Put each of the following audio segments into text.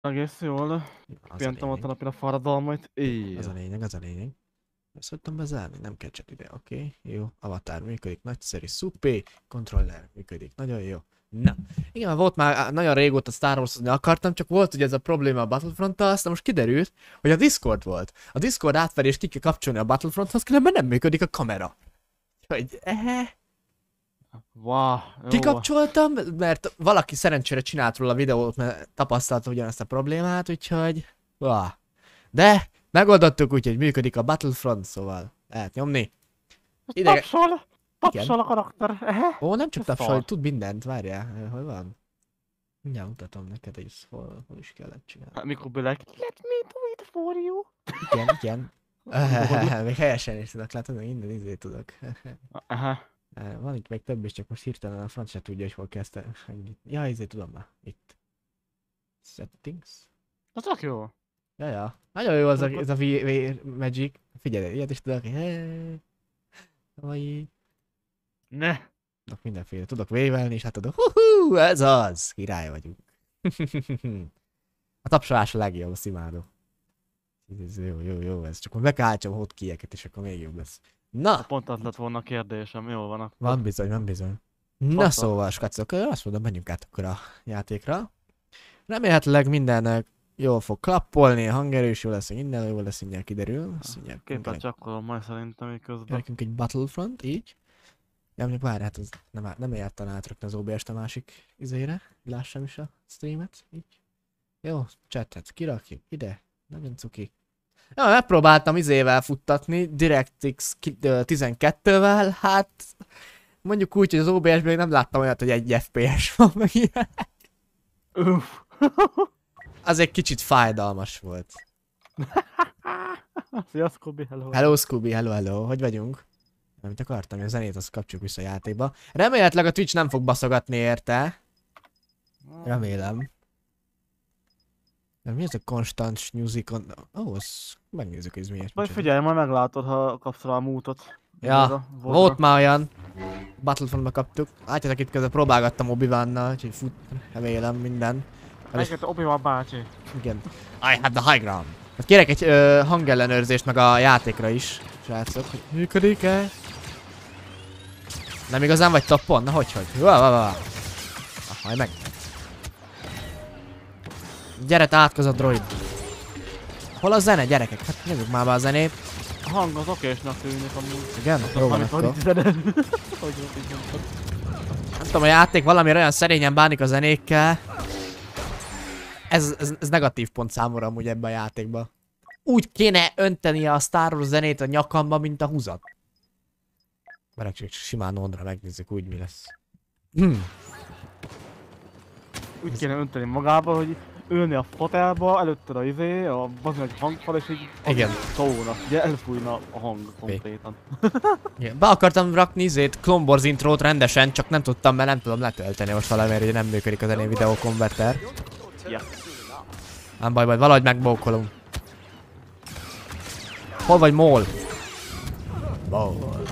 Egész jól. Pihentem ott a napja a fáradalmait. Az a lényeg, az a lényeg. Ezt hagytam bezárni, nem kell chat ide, oké? Okay? Jó, avatar működik, nagyszerű, szupé, controller működik, nagyon jó. Na, igen, volt már nagyon régóta Star wars akartam, csak volt ugye ez a probléma a Battlefront-tal, aztán most kiderült, hogy a Discord volt. A Discord átverést ki kell kapcsolni a Battlefronthoz, különben nem működik a kamera. Hogy, eh, Wow, jó. kikapcsoltam, mert valaki szerencsére csinált róla videót, mert tapasztalta ugyanezt a problémát, úgyhogy... Wah. De megoldottuk úgy, hogy működik a Battlefront, szóval lehet nyomni. Ide- Tapsol! Tapsol a karakter. Ehe. Ó, nem csak Ez tapsol, tud mindent, várjál, ö, hol van? Mindjárt mutatom neked, hogy ezt hol, hol is kellett csinálni. Hát Mikor like, let me do it for you. Igen, igen. Még helyesen is tudok, látod, hogy minden izé tudok. Aha. Van itt még több is, csak most hirtelen a franc se tudja, hogy hol kezdte. Ja, izé tudom már, itt. Settings. Az tök jó. Ja, ja. Nagyon jó az a, ez a v, v Magic. Figyelj, ilyet is tudok. Hey. Vagy Ne. tudok mindenféle. Tudok vévelni, és hát tudok. Huhu, ez az! Király vagyunk. a tapsolás a legjobb, azt imádom. Ez jó, jó, jó, ez csak majd bekáltsam hotkieket, és akkor még jobb lesz. Na, Pont az lett volna a kérdésem. Jó van. akkor. van bizony, van bizony. Na Faszom. szóval, skacok, azt mondom, menjünk át akkor a játékra. Remélhetőleg minden jól fog klappolni, hangerős jó lesz, minden jó lesz, mindjárt kiderül. Képet csakolom majd szerintem így közben. Nekünk egy Battlefront, így. Ja, mondjuk várj, hát az nem, á- nem érten átrakni az OBS-t a másik izére. Lássam is a streamet, így. Jó, chatet kirakjuk ide. Nagyon cuki. Ja, megpróbáltam izével futtatni, DirectX ki- ö, 12-vel, hát mondjuk úgy, hogy az OBS-ben még nem láttam olyat, hogy egy FPS van, meg ilyen. Uff. Az egy kicsit fájdalmas volt. Szia, Scooby, hello. Hello Scooby, hello, hello, hogy vagyunk? Amit akartam, a zenét azt kapcsoljuk vissza a játékba. Remélhetőleg a Twitch nem fog baszogatni érte. Remélem. De mi ez a constant music on... Oh, azt megnézzük, ez miért. Majd figyelj, majd meglátod, ha kapsz rá a mútot. Ja, volra. Volt már olyan. Battlefrontba kaptuk. Látjátok itt közben próbálgattam obi úgyhogy fut, remélem minden. Hát is- Egyébként Obi-Wan bácsi. Igen. I have the high ground. Hát kérek egy ö, hangellenőrzést meg a játékra is, srácok, működik-e? Nem igazán vagy tapon? Na hogy hogy? Vá, vá, vá. Ah, majd meg. Gyere átkoz a droid. Hol a zene, gyerekek? Hát nézzük már be a zenét. A hang az okésnak tűnik amúgy. Igen? Jó van akkor. Nem tudom, a játék valami olyan szerényen bánik a zenékkel. Ez, ez, ez negatív pont számomra amúgy ebben a játékban. Úgy kéne önteni a Star Wars zenét a nyakamba, mint a húzat. Mert csak simán onra megnézzük úgy mi lesz. Hm. Úgy kéne önteni magába, hogy ülni a fotelba, előtted a izé, a bazd meg hangfal, és így Igen. szólna. Ugye elfújna a hang konkrétan. Igen. Be akartam rakni izét, Wars intrót rendesen, csak nem tudtam, mert nem tudom letölteni most valamiért, hogy nem működik a zené videó konverter. Ja. Nem baj, baj, valahogy megbókolunk. Hol vagy mól? Mól.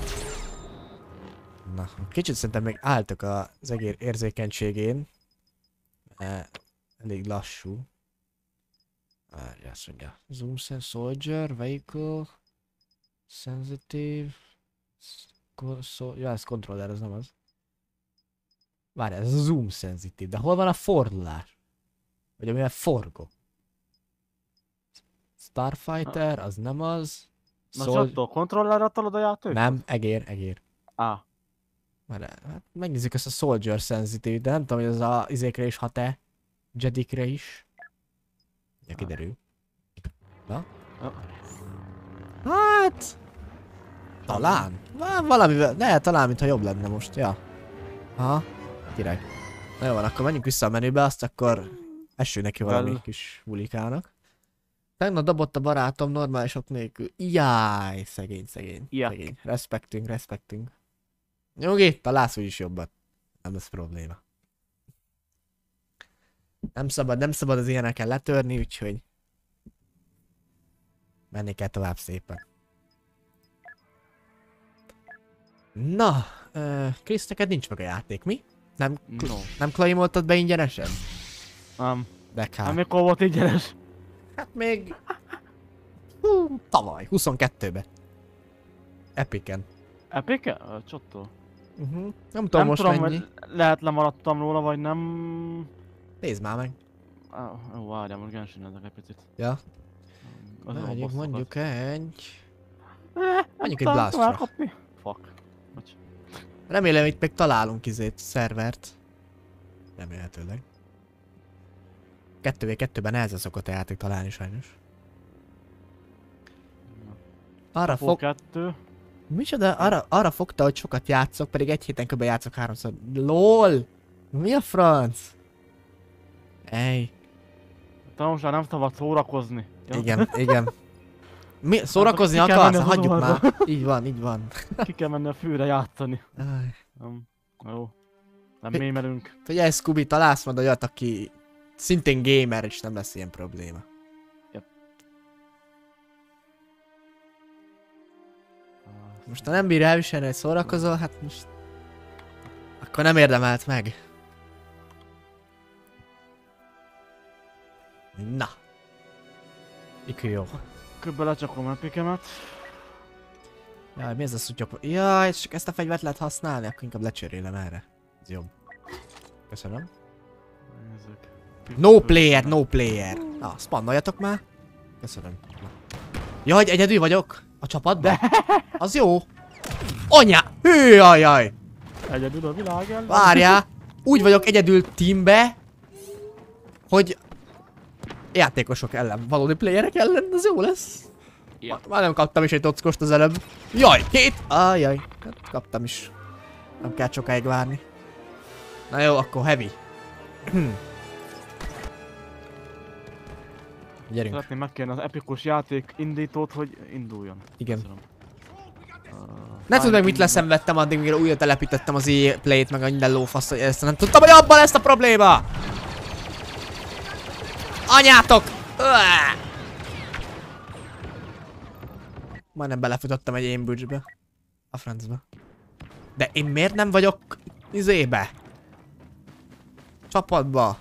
Na, kicsit szerintem még álltok az egér érzékenységén. Mert elég lassú. Várj, azt mondja. Zoom soldier, vehicle, sensitive, so, ja, ez controller, ez nem az. Várj, ez a zoom sensitive, de hol van a fordulás? Vagy amivel forgok? Starfighter, az nem az. Na Sol- Zsattó, kontrollerre tolod a játék? nem, egér, egér. Á, Már hát megnézzük ezt a Soldier Sensitive, de nem tudom, hogy ez a izékre is hat-e. Jedikre is. Ja, kiderül. Na? Hát... Talán. Valamivel, lehet talán, mintha jobb lenne most, ja. Aha, király. Na jó van, akkor menjünk vissza a menübe, azt akkor essünk neki valami Well. kis bulikának. Tegnap dobott a barátom normálisok nélkül. Jaj, szegény, szegény, Ja. szegény. Respektünk, respektünk. Nyugi, találsz úgyis jobbat. Nem lesz probléma. Nem szabad, nem szabad az ilyeneken letörni, úgyhogy menni kell tovább szépen. Na, uh, Krisz, neked nincs meg a játék, mi? Nem, no. nem claimoltad be ingyenesen? Nem. De Hát kár. mikor volt ingyenes? Hát még... Hú, tavaly, 22-ben. Epiken. Epic? Csottó. Uh-huh. Nem tudom Nem most tudom, mennyi. lehet lemaradtam róla, vagy nem... Nézd már meg. Ah, Jó, várjál, most genshin egy picit. Ja. Az Mondjuk, mondjuk egy... Mondjuk egy Blastra. Fuck. Bocs. Remélem itt még találunk izét, szervert. Remélhetőleg. 2v2-ben nehezen szokott a játék találni sajnos. Arra Fog... kettő. Micsoda? Arra, arra fogta, hogy sokat játszok, pedig egy héten kb. játszok háromszor. LOL! Mi a franc? Ej, már nem szabad szórakozni. Ja? igen, igen. Mi, szórakozni ki kell akarsz? Hagyjuk már. Így van, így van. Ki kell menni a fűre játszani. Aj. Nem. Jó. Nem Mi- mémelünk. Figyelj, Scooby, találsz majd olyat, aki szintén gamer, és nem lesz ilyen probléma. Most ha nem bírja elviselni, hogy szórakozol, hát most... Akkor nem érdemelt meg. Na. Ikő jó. Köbbe lecsakom epikemet. Jaj, mi ez a szutyok? Jaj, csak ezt a fegyvert lehet használni, akkor inkább lecserélem erre. Ez jobb. Köszönöm. Nézzük. No player, no player. Na, spannoljatok már. Köszönöm. Jaj, egyedül vagyok? A csapatban? Az jó. Anya! Hű, ajaj! Egyedül a világ ellen. Várjál! Úgy vagyok egyedül teambe, hogy játékosok ellen, valódi playerek ellen, az jó lesz. Ja. Már nem kaptam is egy tockost az előbb. Jaj, két! Ajaj, hát kaptam is. Nem kell sokáig várni. Na jó, akkor heavy. Gyerünk. Szeretném megkérni az epikus játék indítót, hogy induljon. Igen. Köszönöm. Uh, Ne tudd meg mit leszenvedtem addig, míg újra telepítettem az e-play-t, meg a minden lófasz, hogy ezt nem tudtam, hogy abban lesz a probléma! Anyátok! Uá! Majdnem belefutottam egy ambushbe. A francba. De én miért nem vagyok izébe? Csapatba.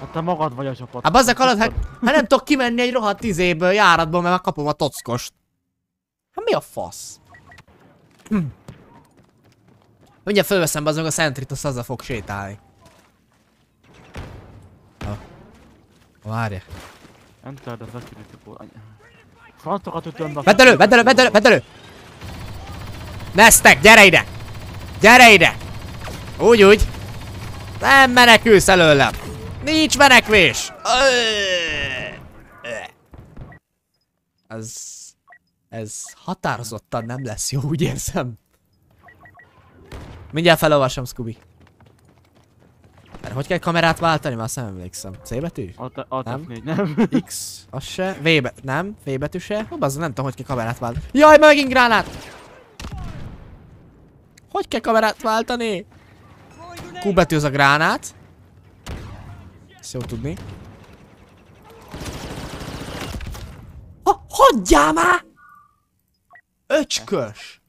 Hát te magad vagy a csapat. Hát bazzak alatt, hát, hát nem tudok kimenni egy rohadt izéből, járatból, mert megkapom a tockost. Hát mi a fasz? Hm. Mindjárt fölveszem bazzak a szentrit, azt azzal fog sétálni. Várja. Enter the security port. Any- Francokat ütöm, de... Vedd elő, vedd elő, vedd elő, vedd elő! Neztek, gyere ide! Gyere ide! Úgy, úgy. Nem menekülsz előlem. Nincs menekvés. Ez... Ez határozottan nem lesz jó, úgy érzem. Mindjárt felolvasom, Scooby. Mert hogy kell kamerát váltani? Már nem emlékszem. C betű? Alt, Nem? F4, nem? X, az se. V be nem, V betű se. Hú, az nem tudom, hogy kell kamerát váltani. Jaj, megint gránát! Hogy kell kamerát váltani? Q betű az a gránát. Ezt jó tudni. Ha, hagyjál már! Öcskös!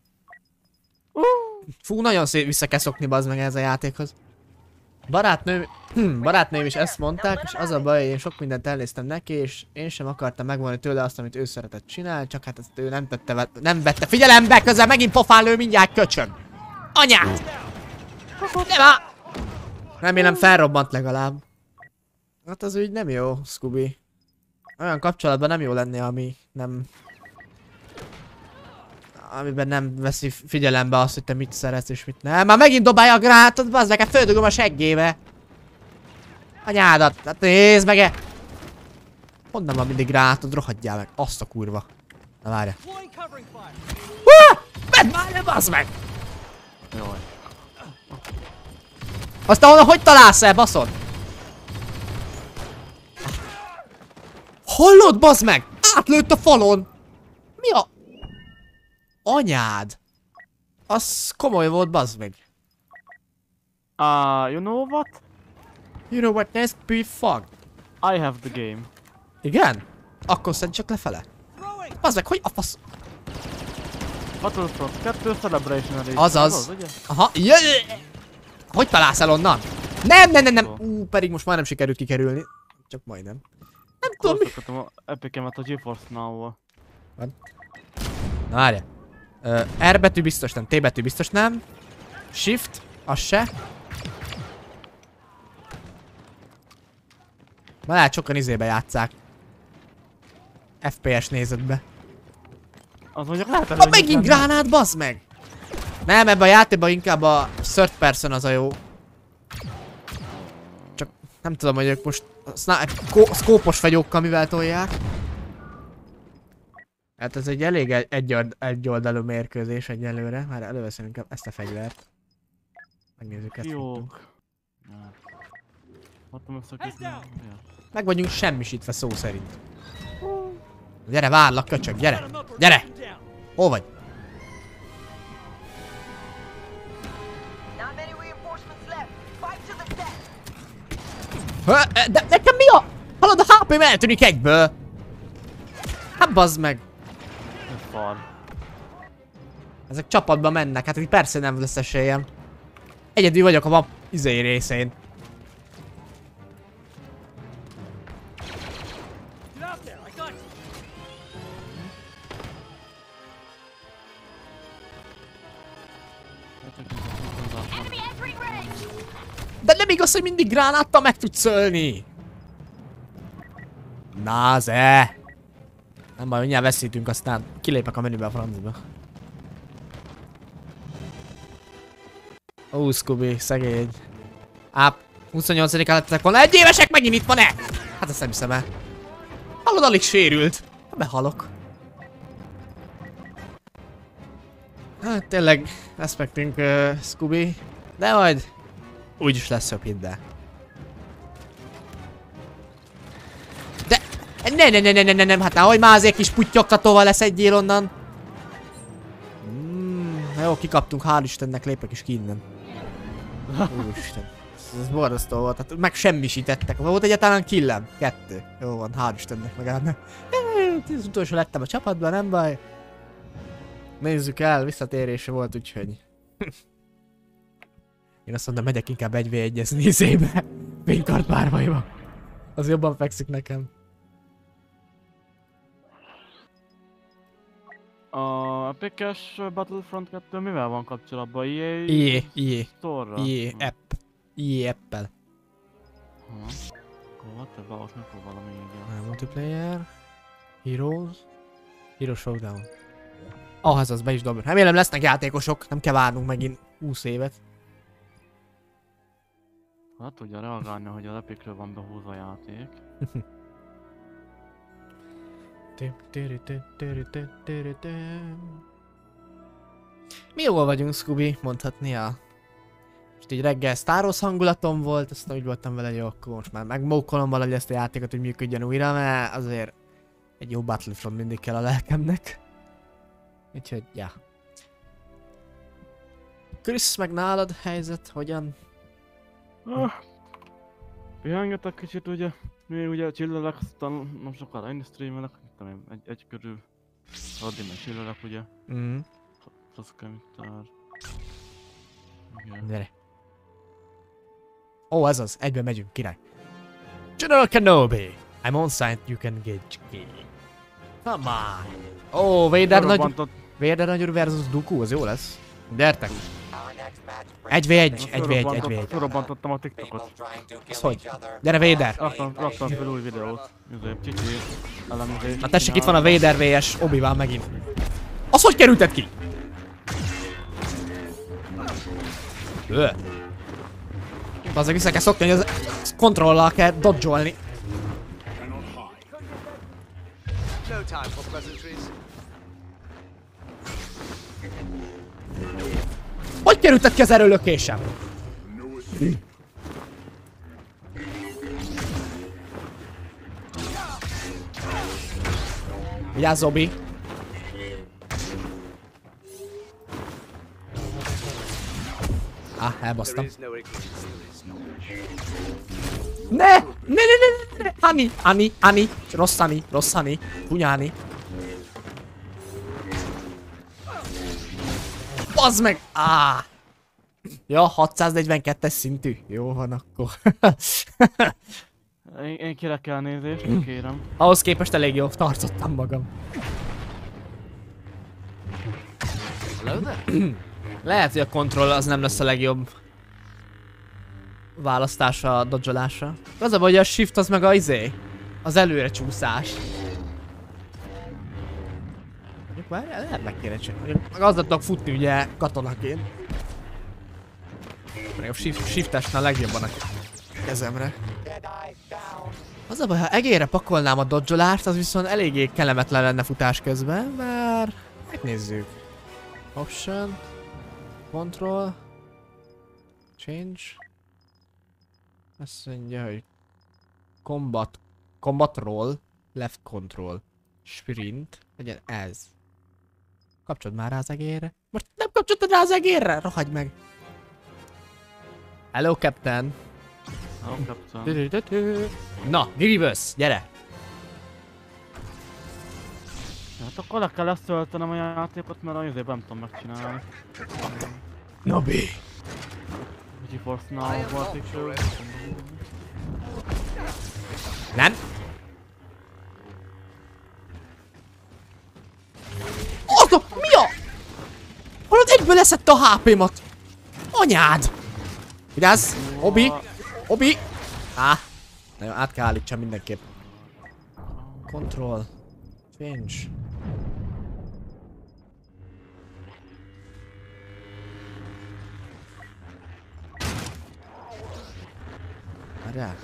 Fú, nagyon szép vissza kell szokni bazd meg ez a játékhoz. Barátnőm, hm, barátnőm is ezt mondták, és az a baj, hogy én sok mindent elnéztem neki, és én sem akartam megvonni tőle azt, amit ő szeretett csinálni, csak hát ezt ő nem tette, nem vette figyelembe, közben megint pofán lő mindjárt köcsög. Anyát! Nem á! Remélem felrobbant legalább. Hát az úgy nem jó, Scooby. Olyan kapcsolatban nem jó lenni, ami nem... Amiben nem veszi figyelembe azt, hogy te mit szeretsz és mit nem. Már megint dobálja a gránátot, bazd meg, hát földugom a seggébe. Anyádat, hát nézd meg -e. Honnan van mindig gránátod, rohadjál meg, azt a kurva. Na várja. Hú! Vedd már le, bazd meg! Jaj. Azt ahol, hogy találsz el, baszod? Hallod, bazd meg? Átlőtt a falon! Mi a... Anyád! Az komoly volt, bazd meg. Uh, you know what? You know what next be fucked? I have the game. Igen? Akkor szedd csak lefele. Bazd meg, hogy a fasz... Battlefront 2 Celebration Edition. Azaz. Az, ugye? Aha, jöjj! Hogy találsz el onnan? Nem, nem, nem, nem. Ú, pedig most már nem sikerült kikerülni. Csak majdnem. Nem tudom mi. Korszakatom a epikemet a GeForce Now-val. Na várja. Ö, R betű biztos nem, T betű biztos nem. Shift, az se. Ma lehet sokan izébe játszák. FPS nézetbe. Az mondjuk lehet Ha megint gránát, bazd meg! Nem, ebben a játékban inkább a third person az a jó. Csak nem tudom, hogy ők most szkópos fegyókkal mivel tolják. Hát ez egy elég egy, egy, egyoldalú mérkőzés egyelőre. Már előveszem inkább ezt a fegyvert. Megnézzük ezt. Ja. Meg vagyunk semmisítve szó szerint. Gyere, várlak, köcsög, gyere! Gyere! Hol vagy? De nekem mi a... Hallod, a HP-m eltűnik egyből! Hát bazd meg! Ez far. Ezek csapatba mennek, hát persze nem lesz esélyem. Egyedül vagyok a map izé részén. De nem igaz, hogy mindig gránáttal meg tudsz ölni! Na ze! Nem baj, mindjárt veszítünk, aztán kilépek a menübe a franciba. Ó, Scooby, szegény. Á, 28-ig lettek volna, egy évesek megint itt van-e? Hát ezt nem hiszem el. Hallod, alig sérült. Behalok. Hát tényleg, respektünk uh, Scooby. De majd úgyis lesz jobb, hidd el. Ne, ne, ne, ne, ne, ne, nem, hát nehogy már azért kis putyogtatóval lesz egyél onnan. Mm, jó, kikaptunk, hál' Istennek, lépek is ki innen. Úristen. Ez, borzasztó volt, hát meg semmisítettek. Volt egyáltalán killem? Kettő. Jó van, hál' Istennek legalább nem. Utolsó lettem a csapatban, nem baj. Nézzük el, visszatérése volt, úgyhogy... Én azt mondom, megyek inkább egy v 1 nézébe. Pinkart párvaiba. Az jobban fekszik nekem. A Epikes Battlefront 2 mivel van kapcsolatban? EA? IE, IE, Store-ra? IE Hm. app. IE app-el. Ha. Akkor ebben ott mikor valami így. Uh, multiplayer. Heroes. Hero Showdown. Ah, ez az be is dob. Remélem lesznek játékosok, nem kell várnunk megint 20 évet. Hát tudja reagálni, hogy az Epicről van behúzva a játék. Mi jól vagyunk, Scooby, mondhatni a... Most így reggel Star Wars hangulatom volt, aztán úgy voltam vele, jó, akkor most már megmókolom valahogy ezt a játékot, hogy működjön újra, mert azért egy jó Battlefront mindig kell a lelkemnek. Úgyhogy, ja. Krisz, meg nálad helyzet, hogyan? Ah, Pihengetek kicsit ugye, még ugye csillelek, aztán nem sokára én streamelek, tudom én, egy, egy körül. Addig meg csillelek ugye, Mm. faszkemitár. Igen. Gyere. Ó, ez az, egyben megyünk, király. General Kenobi! I'm on site, you can engage game. Come on! Ó, Vader nagy... Vader nagy versus Dooku, az jó lesz. Gyertek! 1v1, 1v1, fölrobbantott- 1v1. Fölrobbantottam a TikTokot. Ez hogy? Gyere Vader! Raktam, raktam fel új videót. Csicsi, elemzés. Na tessék, itt van a Vader vs obi megint. Az hogy kerülted ki? Ö. Azzal vissza kell szokni, hogy az kontrollal kell dodge-olni. No time for pleasantries. Hogy kerülted ki az erőlökésem? Vigyázz, Zobi! Ah, elbasztam. Ne, ne, ne, ne, ne! Ani, Ani, Ani! Rossz Ani, rossz Ani, Punyáni. Bazd meg! Ah! Ja, 642-es szintű. Jó van akkor. Én, én kérek elnézést, kérem. Ahhoz képest elég jó tartottam magam. Lehet, hogy a kontroll az nem lesz a legjobb választása a dodgelásra. Az a baj, hogy a shift az meg a izé. Az előre csúszás. Már lehet meg kéne csinálni. Meg azzal tudok futni ugye katonaként. Meg a shift, shiftesnál legjobban a kezemre. Az a baj, ha egérre pakolnám a dodgeolást, az viszont eléggé kellemetlen lenne futás közben, mert megnézzük. Option. Control. Change. Azt mondja, hogy combat, combat roll, left control, sprint, legyen ez. Kapcsolod már rá az egérre. Most nem kapcsoltad rá az egérre? Rohagy meg. Hello, Captain. Hello, Captain. Na, Grievous, gyere! Hát akkor le kell ezt töltenem a játékot, mert a izében nem tudom megcsinálni. Nobi! GeForce Now volt is. Nem? Az a... Mi a... Hallod, egyből leszette a HP-mat! Anyád! Vigyázz! Obi! Obi! Á! Na jó, át kell állítsam mindenképp. Control. Change. Várjál.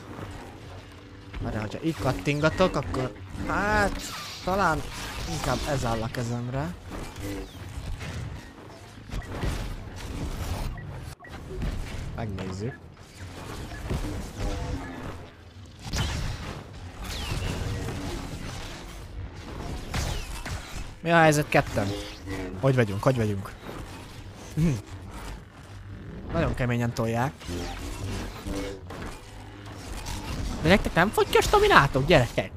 Várjál, hogyha így kattingatok, akkor... Hát... Talán inkább ez áll a kezemre. Megnézzük. Mi a helyzet ketten? Hogy vagyunk, hogy vagyunk? Hm. Nagyon keményen tolják. De nektek nem fogy ki a staminátok, gyerekek?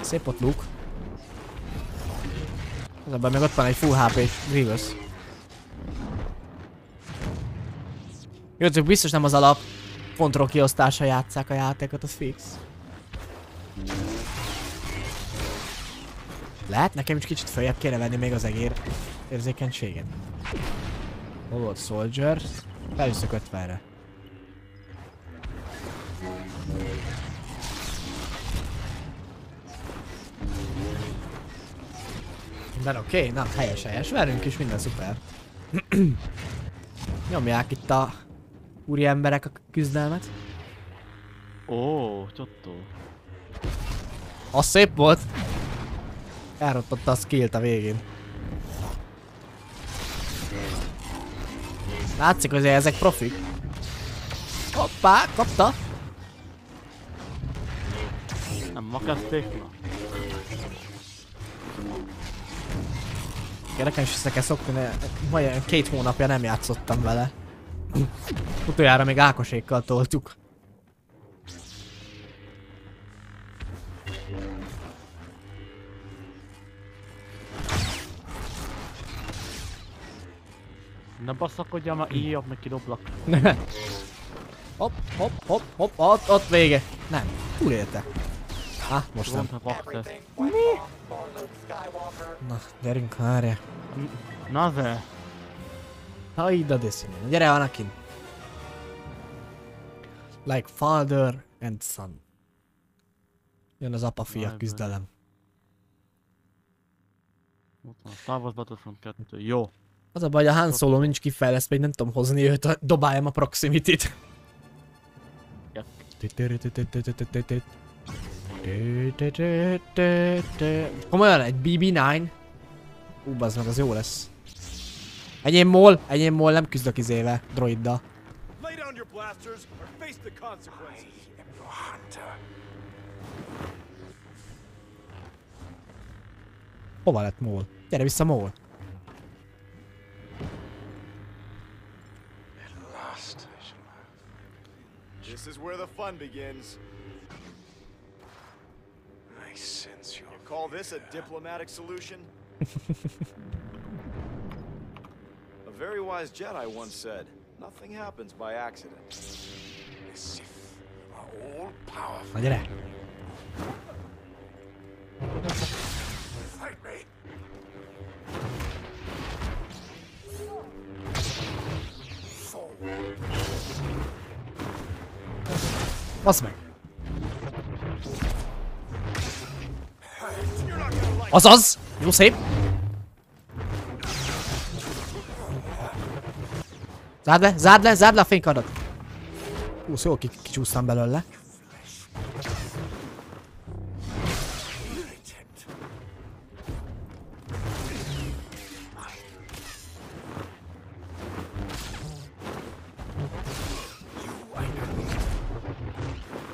Szép ott Luke. Az abban meg ott van egy full HP-s Grievous. Jó, csak biztos nem az alap kontroll kiosztása játszák a játékot, az fix. Lehet nekem is kicsit följebb kéne venni még az egér érzékenységet. Hol volt Soldier? Felviszök 50-re. Minden oké? Okay? Na, helyes, helyes. Verünk is, minden szuper. Nyomják itt a úri emberek a küzdelmet. Ó, csottó. Az szép volt. Elrontotta a skillt a végén. Látszik, hogy ezek profik. Hoppá, kapta. Nem ma Igen, nekem is össze kell szokni, mert majd két hónapja nem játszottam vele. Utoljára még Ákosékkal toltuk. Ne basszakodjál már, íjabb, meg kidoblak. hopp, hopp, hopp, hopp, ott, ott vége. Nem, túlélte. Ah, most nem. Access. Na, gyerünk, várja. Na de. Haida Destiny. Gyere, Anakin. Like father and son. Jön az apa-fia küzdelem. Ott van a Star Wars Battlefront 2. Jó. Az a baj, a Han Solo nincs kifejlesztve, hogy nem tudom hozni őt, a- dobáljam a proximity-t. Komolyan, egy BB-9? Ú, bazd meg, az jó lesz. Enyém mol, enyém mol, nem küzdök izével, droiddal. Hova lett mol? Gyere vissza mol. This is where the fun begins. I sense your You call this a diplomatic solution? a very wise Jedi once said, Nothing happens by accident. The Sith are all powerful. Na gyere! Fight me. Basz meg! Azaz! Jó szép! Zárd le, zárd le, zárd le a fénykardat! Hú, ki, kicsúsztam belőle.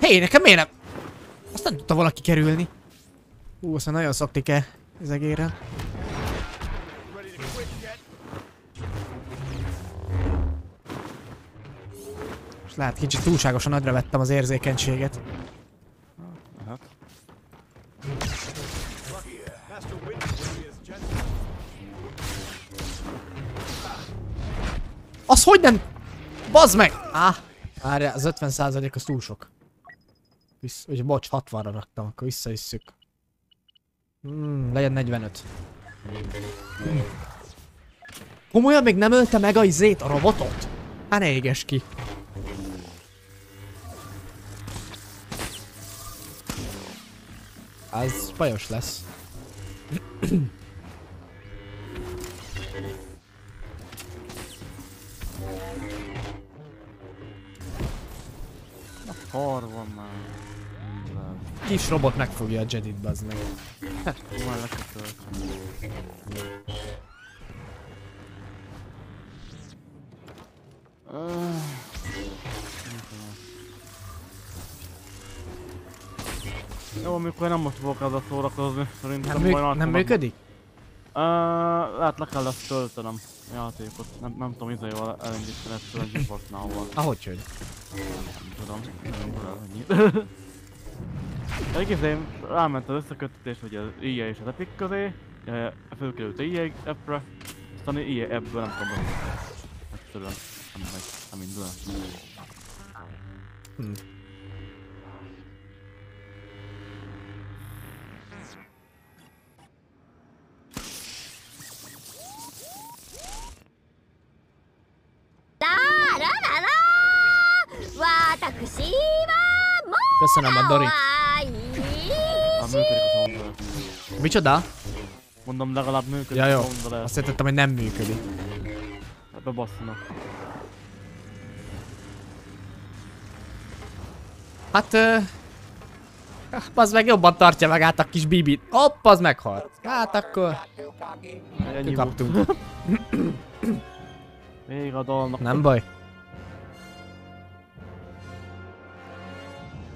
Hé, hey, nekem miért nem? Azt nem tudta valaki kerülni. Hú, aztán nagyon szoktik-e az egérrel. És lehet kicsit túlságosan nagyra vettem az érzékenységet. Hát. Az hogy nem? Bazd meg! Á, várjál, az 50% az túl sok. Vissz, ugye, bocs, 60-ra raktam, akkor visszavisszük. Hmm, legyen 45. Hmm. Komolyan még nem ölte meg a izét, a robotot? Hát ne éges ki. Ez bajos lesz. Har van már. Kis robot megfogja a Jedit, bazd meg. Jó, amikor nem most fogok ezzel szórakozni, szerintem Nem, majd mű, nem működik? Ö, lehet le kell ezt töltenem játékot. Nem, nem tudom, izéval elindítani ezt a GeForce-nál. Ahogy hogy. Nem tudom. Nem tudom, ennyi. Egész én ráment az összeköttetés, hogy az EA és az Epic közé, eh, fölkerült EA appre, aztán EA appből nem tudom, egyszerűen nem megy, nem indul el. Hm. Köszönöm a Dorit. Hát működik a soundware. Micsoda? Mondom, legalább működik Ja jó, a soundware. azt hittem, hogy nem működik. Ebbe basszanak. Hát... Ö... Az meg jobban tartja magát a kis bibit. Hopp, az meghalt. Hát akkor... Ennyi. Kaptunk. Még a dalnak. Nem baj.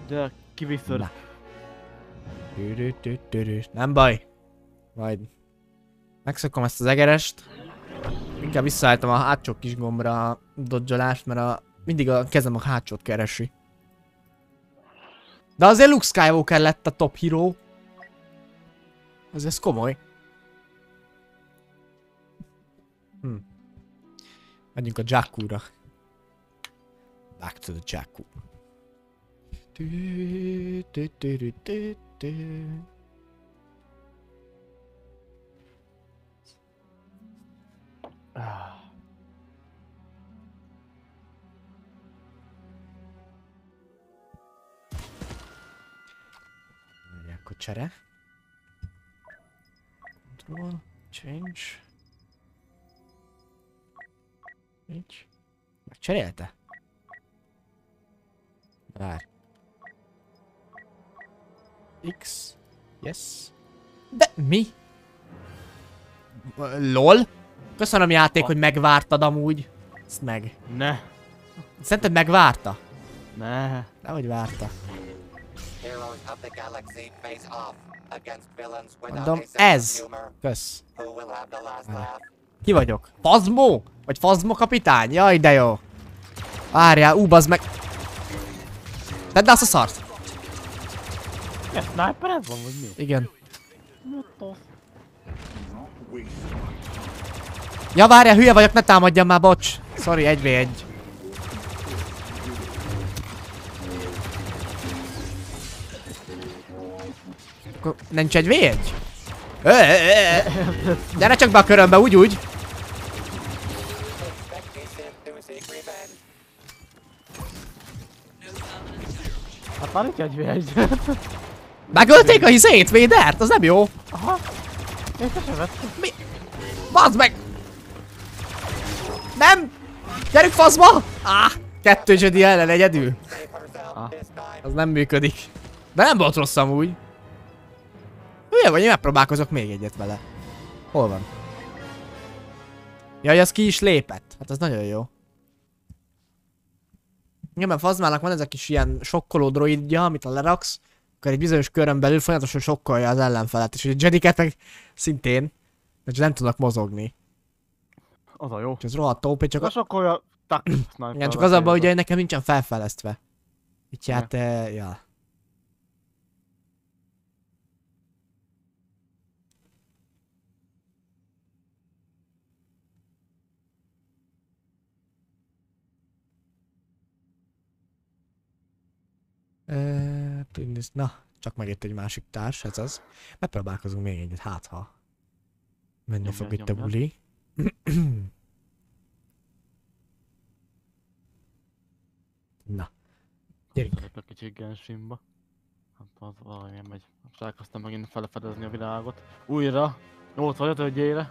De kiviszed. Nem baj. Majd megszokom ezt az egerest. Inkább visszaálltam a hátsó kis gombra a dodgeolást, mert a, mindig a kezem a hátsót keresi. De azért Luke Skywalker lett a top hero. Ez, ez komoly. Hm. Megyünk a Jakku-ra. Back to the Jakku. Tü. Ah. Akkor csere. Control, change. Nincs. Megcserélte? Vár. X. Yes. De mi? LOL? Köszönöm játék, hogy megvártad amúgy. Ezt meg. Ne, Szerinted megvárta? ne. Nehogy várta. Mondom, a ez. Kösz. Ki vagyok? Fazmó? Vagy Fazmo kapitány? Jaj, de jó. Várjál, ú, meg. Tedd azt a szart. Ilyen snipered van, vagy mi? Igen. Ja, várjál, hülye vagyok, ne támadjam már, bocs. Sorry, 1v1. Akkor nincs 1v1? Gyere csak be a körömbe, úgy, úgy. Hát már egy 1v1. Megölték a hizét, Védert, az nem jó. Vettem. Mi? Bazd meg! Nem! Gyerünk faszba! Ah! Kettő Jedi ellen egyedül. Ah. Az nem működik. De nem volt rossz amúgy. Hülye vagy, én megpróbálkozok még egyet vele. Hol van? Jaj, az ki is lépett. Hát az nagyon jó. Mert Fazmának van ez a kis ilyen sokkoló droidja, amit a leraksz, akkor egy bizonyos körön belül folyamatosan sokkolja az ellenfelet, és a Jediket meg szintén, mert nem tudnak mozogni. Az a jó. És ez rohadt OP, csak, a, sniper igen, csak az a baj, hogy nekem nincsen felfejlesztve. Így hát, eh, ja. Na, csak megjött egy másik társ, ez az. Megpróbálkozunk még egyet, hát ha. Menni Nyomjad, fog itt a nyomjad. buli. Na. Gyerünk. Szeretek kicsit Genshinba. Hát az valamilyen megy. Most elkezdtem megint felfedezni a világot. Újra. 85 ögyére.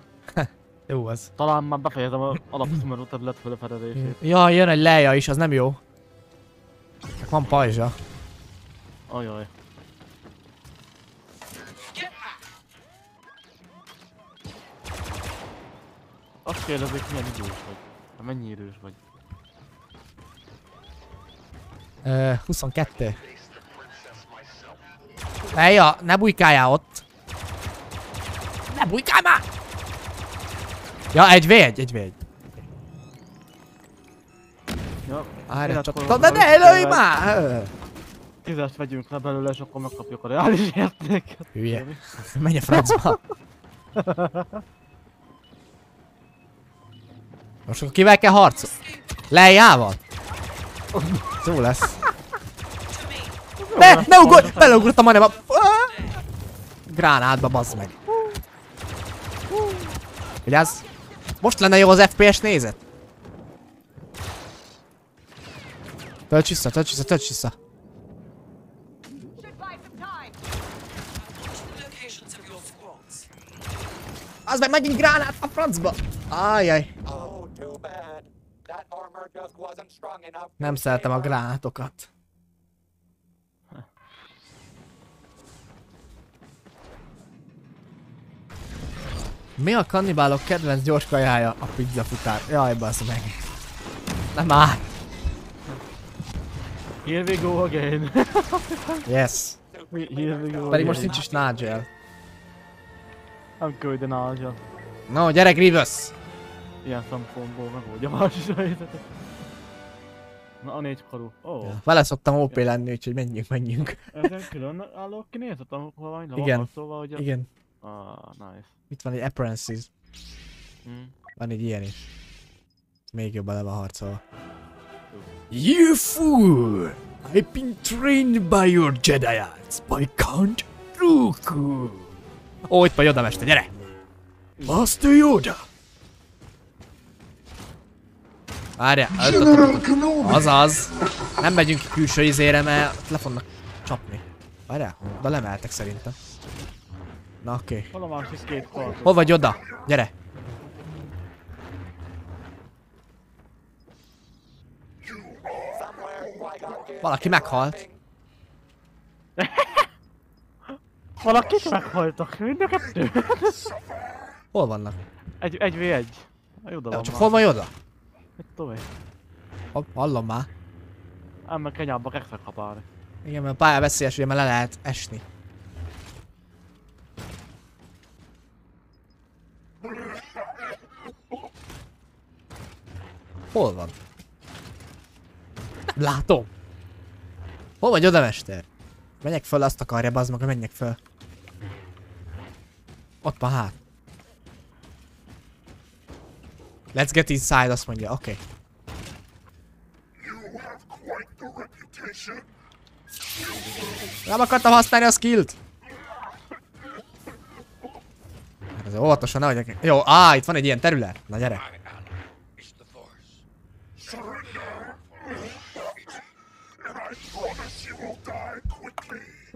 Jó az. Talán már befejezem az alapszummerú terület felfedezését. Ja, jön egy leja is, az nem jó. Csak van pajzsa. Ajaj. Azt kérdezik, milyen idős vagy. Hát mennyi idős vagy? Ö, 22. Leja, ne bujkáljál ott. Ne bujkálj már! Ja, egy v egy, v. Ja, Várj, csak... De ne lőj már! Tízest vegyünk le belőle, és akkor megkapjuk a reális értéket. Hülye. Menj a francba. Most akkor kivel kell harcolni? Lejjával? Jó lesz. Ne, ne ugorj! Beleugrottam majdnem a... Gránátba, bazd meg. Vigyázz! Most lenne jó az FPS nézet. Tölts vissza, tölts vissza, tölts vissza. Az meg megint gránát a francba! Enough. Nem szeretem a gránátokat. Mi a kannibálok kedvenc gyors kajája? A pizza futár. Jaj, basz meg. Nem már. Here we go again. Yes. Here we go Pedig most nincs is Nigel. Nem küldjen Ázsia. No, gyere Grievous! Ilyen szempontból megoldja más a helyzetet. Na a négy karú. Oh, Ja. Vele szoktam OP lenni, úgyhogy menjünk, menjünk. ezen külön álló kinézett, amikor valami Igen. Igen. szóval, hogy... Igen. Ah, nice. Itt van egy Apparences. Mm. Van egy ilyen is. Még jobban le van harcolva. You fool! I've been trained by your Jedi's, by Count Dooku. Ó, itt van Yoda mester, gyere! Master Yoda! Várjál, azaz. Nem megyünk ki külső izére, mert le fognak csapni. Várjál, de lemeltek szerintem. Na oké. Okay. Hol a másik két kar? Hol vagy Yoda? Gyere! Valaki meghalt. Valakik meghaltak, mind a kettő. Hol vannak? Egy, egy v egy. A Yoda Ja, csak hol van Yoda? Itt tovább. Ha- Hallom már. Ám meg kenyába kekszek kapálni. Igen, mert a pálya veszélyes, ugye, mert le lehet esni. Hol van? Nem látom. Hol vagy oda, mester? Menjek föl, azt akarja, bazd meg, menjek föl. Ott van hát. Let's get inside, azt mondja, oké. Okay. Nem akartam használni a skillt! Hát ez óvatosan nehogy... Jó, á, itt van egy ilyen terület. Na gyere.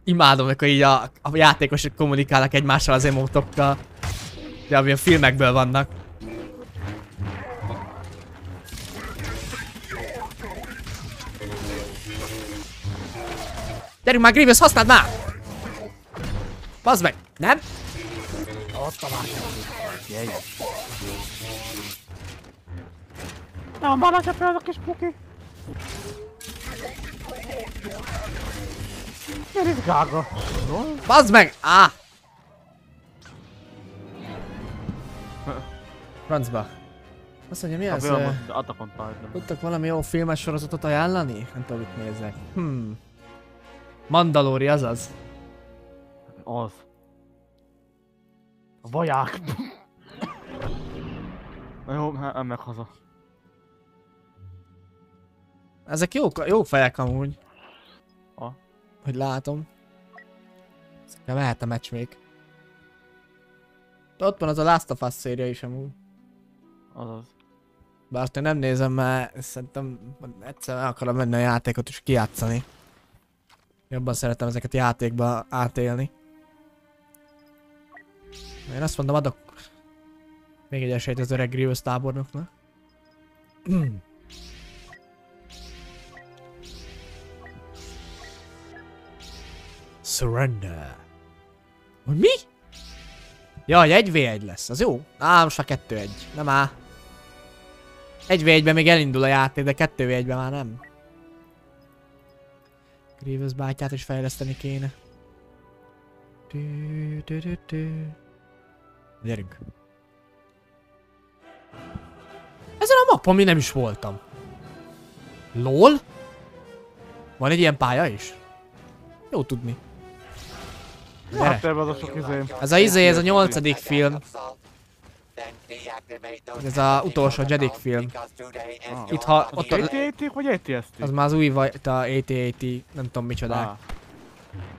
Imádom, amikor így a, a játékosok kommunikálnak egymással az emotokkal. De amilyen filmekből vannak. Gyerünk már, Grievous, használd már! Bazd meg! Nem? Nem, már lecsapja ez a kis puki. Miért itt gága? Bazd meg! Á! Francba. Azt mondja, mi A az? Tudtak valami jó filmes sorozatot ajánlani? Nem tudom, mit nézek. Hmm. Mandalori, azaz. Az. A vaják. Na jó, hát meg haza. Ezek jó, jó fejek amúgy. Hogy látom. Ezekkel mehet a meccs még. De Ott van az a Last of Us széria is amúgy. Azaz. Bár azt én nem nézem, mert szerintem egyszer el akarom menni a játékot és kijátszani. Jobban szeretem ezeket játékba átélni. Én azt mondom, adok még egy esélyt az öreg Grievous tábornoknak. Surrender. Hogy mi? Jaj, egy v 1 lesz, az jó? Á, most már 2-1. Nem áll. 1v1-ben még elindul a játék, de 2v1-ben már nem. Grievous bátyát is fejleszteni kéne. Tü, tü, tü, tü. Gyerünk. Ezen a mappon mi nem is voltam. LOL? Van egy ilyen pálya is? Jó tudni. Gyere. Hát ebben az a sok izé. Ez a izé, ez a nyolcadik film. Ez a utolsó Jedi film. Itt ha ott a, AT-AT vagy ATST? az már az új fajta AT-AT, nem tudom micsoda. Ah,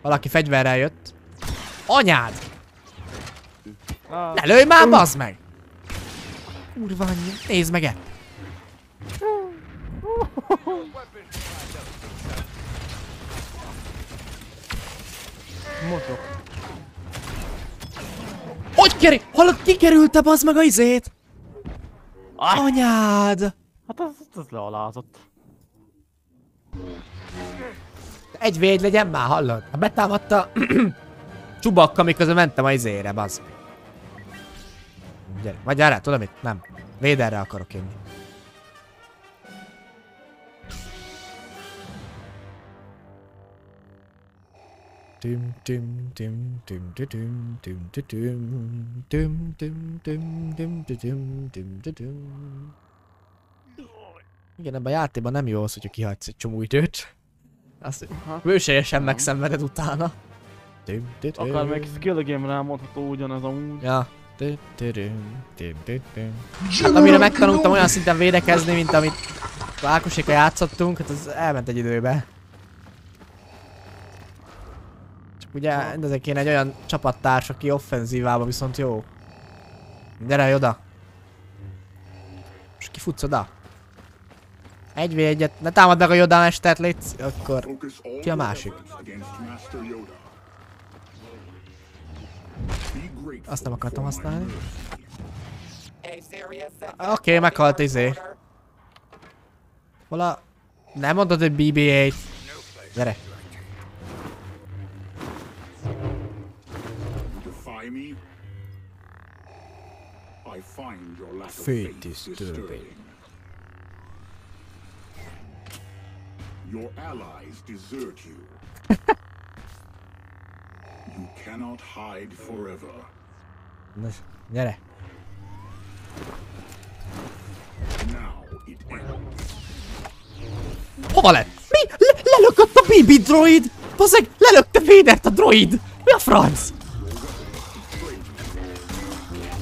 Valaki fegyverrel jött. Anyád! ah, Ne lőj már, bazd meg! Kurva anyja, nézd meg ezt! mozog. Hogy kerül? Hallod, kikerült-e bazd meg a izét? Ah. Anyád! Hát az, az lealázott. Egy véd legyen már, hallod? Ha betámadta csubakka, miközben mentem a izére, bazd. Gyere, vagy gyere, tudod mit? Nem. Véderre akarok jönni. Tüm tüm tüm tüm tüm tüm tüm tüm tüm tüm tüm tüm tüm tüm Igen, ebben a játékban nem jó az, hogyha kihagysz egy csomó időt. Azt bőségesen megszenveded utána. Akár még skill game rámondható ugyanez amúgy. Ja. Hát amire megtanultam olyan szinten védekezni, mint amit Ákoséka játszottunk, hát az elment egy időbe. Csak ugye rendezek kéne egy olyan csapattárs, aki offenzívába viszont jó. Gyere oda. És kifutsz oda. Egy v egyet, ne támad meg a Yoda mestert, légy, akkor ki a másik? Azt nem akartam használni. Oké, Oké, meghalt izé. Hol a... Nem mondod, hogy BB-8. Gyere. Fate disturbing. Your allies desert you. you cannot hide forever. Na, Gyere. Now it ends. Hova lett? Mi? Le lelökött a BB droid! Bazzeg, lelökte Védert a droid! Mi a franc?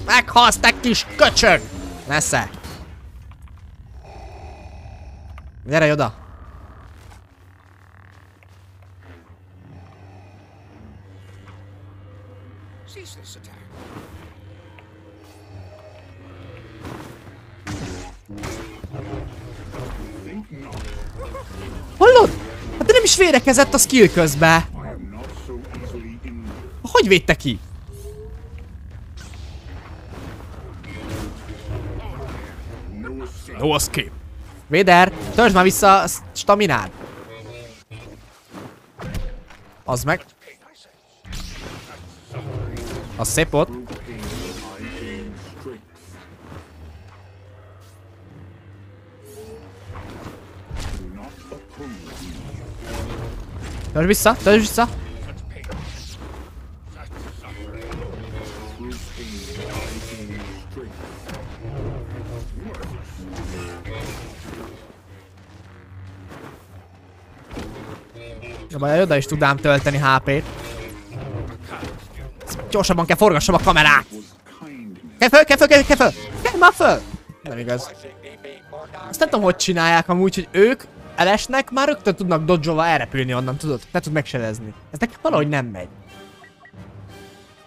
Meghalsz, te kis köcsög! Messze. Gyere oda. Hallod? Hát de nem is védekezett a skill közbe? Hogy védte ki? No escape. Véder, törzs már vissza a staminád. Az meg. Az szép. Törzs vissza, törzs vissza. Ja, majd oda is tudám tölteni HP-t. Gyorsabban kell forgassam a kamerát! Kell föl, kell föl, kell, föl! Nem igaz. Azt nem tudom, hogy csinálják amúgy, hogy ők elesnek, már rögtön tudnak dodge elrepülni onnan, tudod? Ne tud megserezni. Ez nekem valahogy nem megy.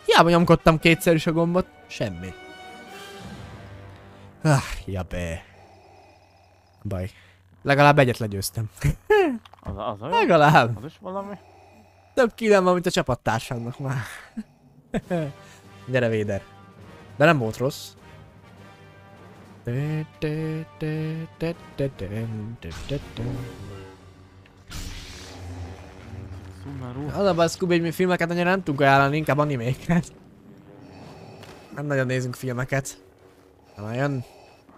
Hiába nyomkodtam kétszer is a gombot, semmi. Ah, ja be. Baj. Legalább egyet legyőztem. Az, az olyan? Legalább. Az is valami? Több killem van, mint a csapattársamnak már. Gyere, Véder. De nem volt rossz. Az a baj, Scooby, mi filmeket annyira nem tudunk ajánlani, inkább animéket. Nem nagyon nézünk filmeket. Nagyon.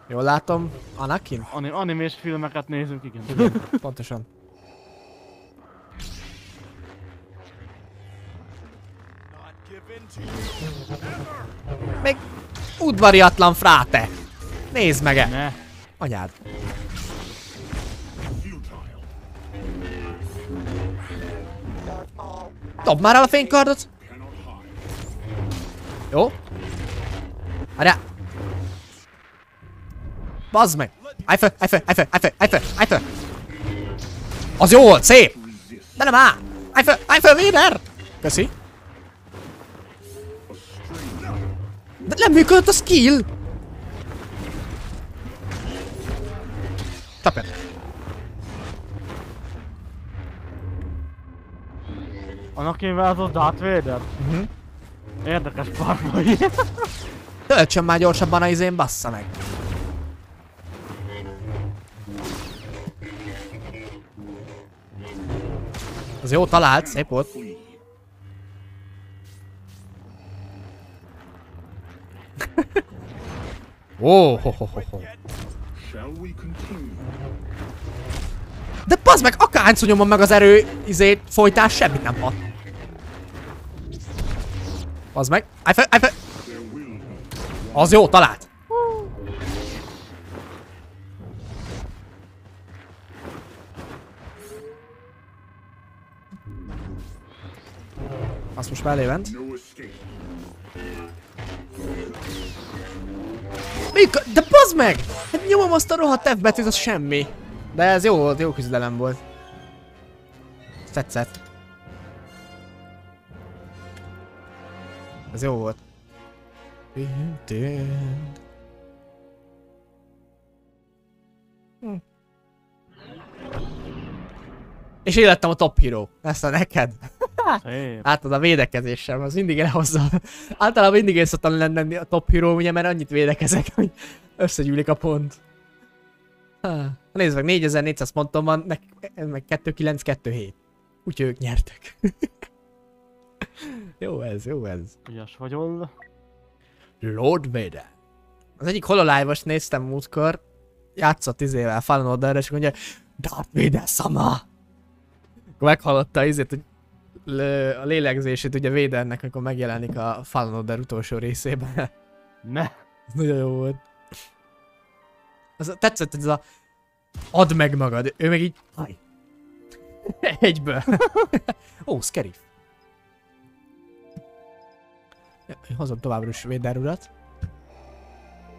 Jól látom, Anakin? Anim animés filmeket nézünk, igen. Pontosan. To you. Még udvariatlan fráte. Nézd meg -e. Ne. Anyád. Dob már el a fénykardot! Jó? Várjál! Bazd meg! Állj fel, állj fel, állj fel, állj fel, állj fel, állj fel! Az jó volt, szép! De nem áll! Állj fel, állj fel, Véder! Köszi. De nem működött a skill! Tapet. Anakin versus Darth Vader? Mhm. Érdekes parmai. Töltsön már gyorsabban a izén, bassza meg. Az jó talált, szép volt. Ó, ho, ho, ho, ho. De bazd meg, akárhányszor nyomom meg az erő izét, folytás, semmit nem hat. Bazd meg, állj fel, állj fel. Az jó, talált. Azt most mellé ment. Mikor? De bazd meg! Hát nyomom azt a rohadt F betűt, az semmi. De ez jó volt, jó küzdelem volt. Tetszett. Ez jó volt. És én lettem a top hero. Ezt a neked. Szép. Látod a védekezésem, az mindig elhozza. Általában mindig én szoktam lenni a top hero, ugye, mert annyit védekezek, hogy összegyűlik a pont. Ha, nézd meg, 4400 pontom van, meg, meg 2927. Úgyhogy ők nyertek. jó ez, jó ez. Ügyes vagyol. Lord Vader. Az egyik hololive-ost néztem múltkor, játszott izével Fallen Orderre, és mondja, Darth Vader sama! Meghallotta izét, hogy a lélegzését ugye Vadernek, amikor megjelenik a Fallen Order utolsó részében. Ne. Ez nagyon jó volt. Az, tetszett ez a... Add meg magad. Ő meg így... Haj. Egyből. Ó. Ja, én hozom továbbra is Vader urat.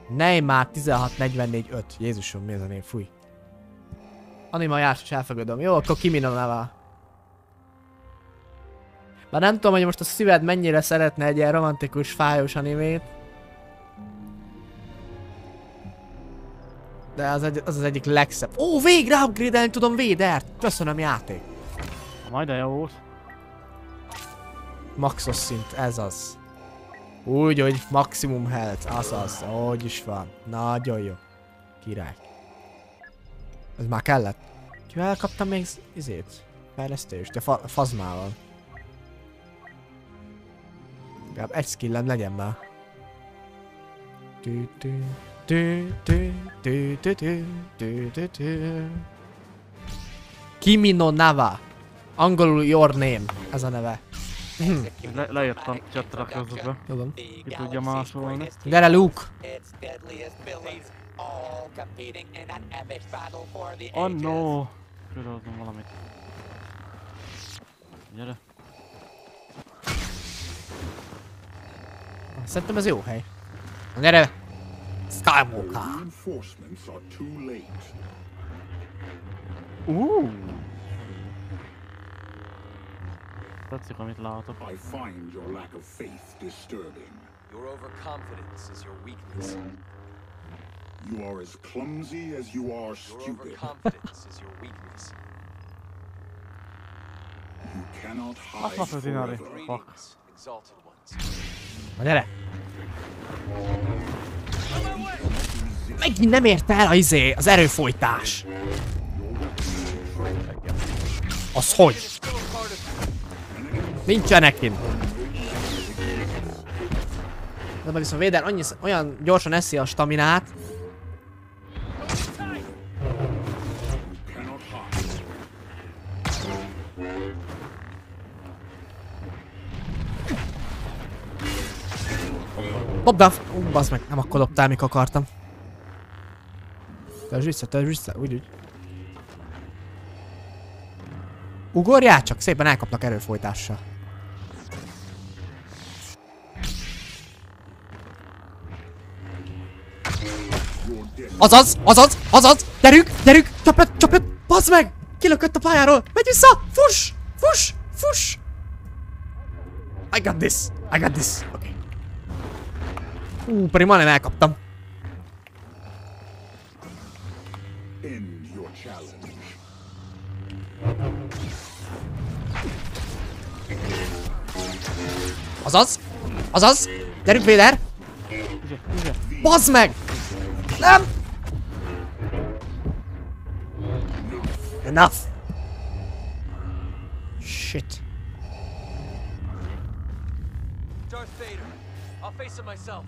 Neymar 1644 Jézusom, mi ez a név? Fúj. Anima járt, és elfogadom. Jó, akkor Kimino Nava. Bár nem tudom, hogy most a szíved mennyire szeretne egy ilyen romantikus, fájós animét. De az, egy, az az egyik legszebb. Ó, végre upgrade tudom Védert! Köszönöm játék. Majd de jó volt. Maxos szint, ez az. Úgy, hogy maximum health, az az, hogy is van. Nagyon jó. Király. Ez már kellett. Kivel kaptam még izét? Fejlesztést? A fa fazmával. Legalább egy skillem legyen már. Tü -tü, tü -tü, tü -tü -tü, tü -tü -tü. Kimi no Nava. Angolul your name. Ez a neve. Le leírtam chatre közben. Tudom. The Ki tudja másolni. Gyere Luke! Oh no! Körülhozom valamit. Gyere. Szerintem ez jó hely. Na gyere! Skywalker! Reinforcements are too late. Uh! Tetszik, amit látok. I find your lack of faith disturbing. Your overconfidence is your weakness. You are as clumsy as you are Your stupid. overconfidence is your weakness. You cannot hide forever. Fuck. Greetings, exalted ones. Na gyere! Megint nem érte el a izé, az erőfolytás! Az hogy? Nincsenek kint. De viszont Véder annyi, olyan gyorsan eszi a staminát, Dobd a... Ú, bazd meg, nem akkor dobtál, mikor akartam. Töltsd vissza, töltsd vissza, úgy, úgy. Ugorjál csak, szépen elkapnak erőfolytással. Azaz, azaz, azaz, gyerünk, gyerünk, csapjad, csapjad, bazd meg! Kilökött a pályáról, megy vissza, fuss, fuss, fuss! I got this, I got this, okay. Ú, pedig majdnem elkaptam. End your challenge. Azaz, azaz, gyerünk Véder! Ügye, ügye. Bazd meg! Nem! Enough! Shit. Darth Vader, I'll face him myself.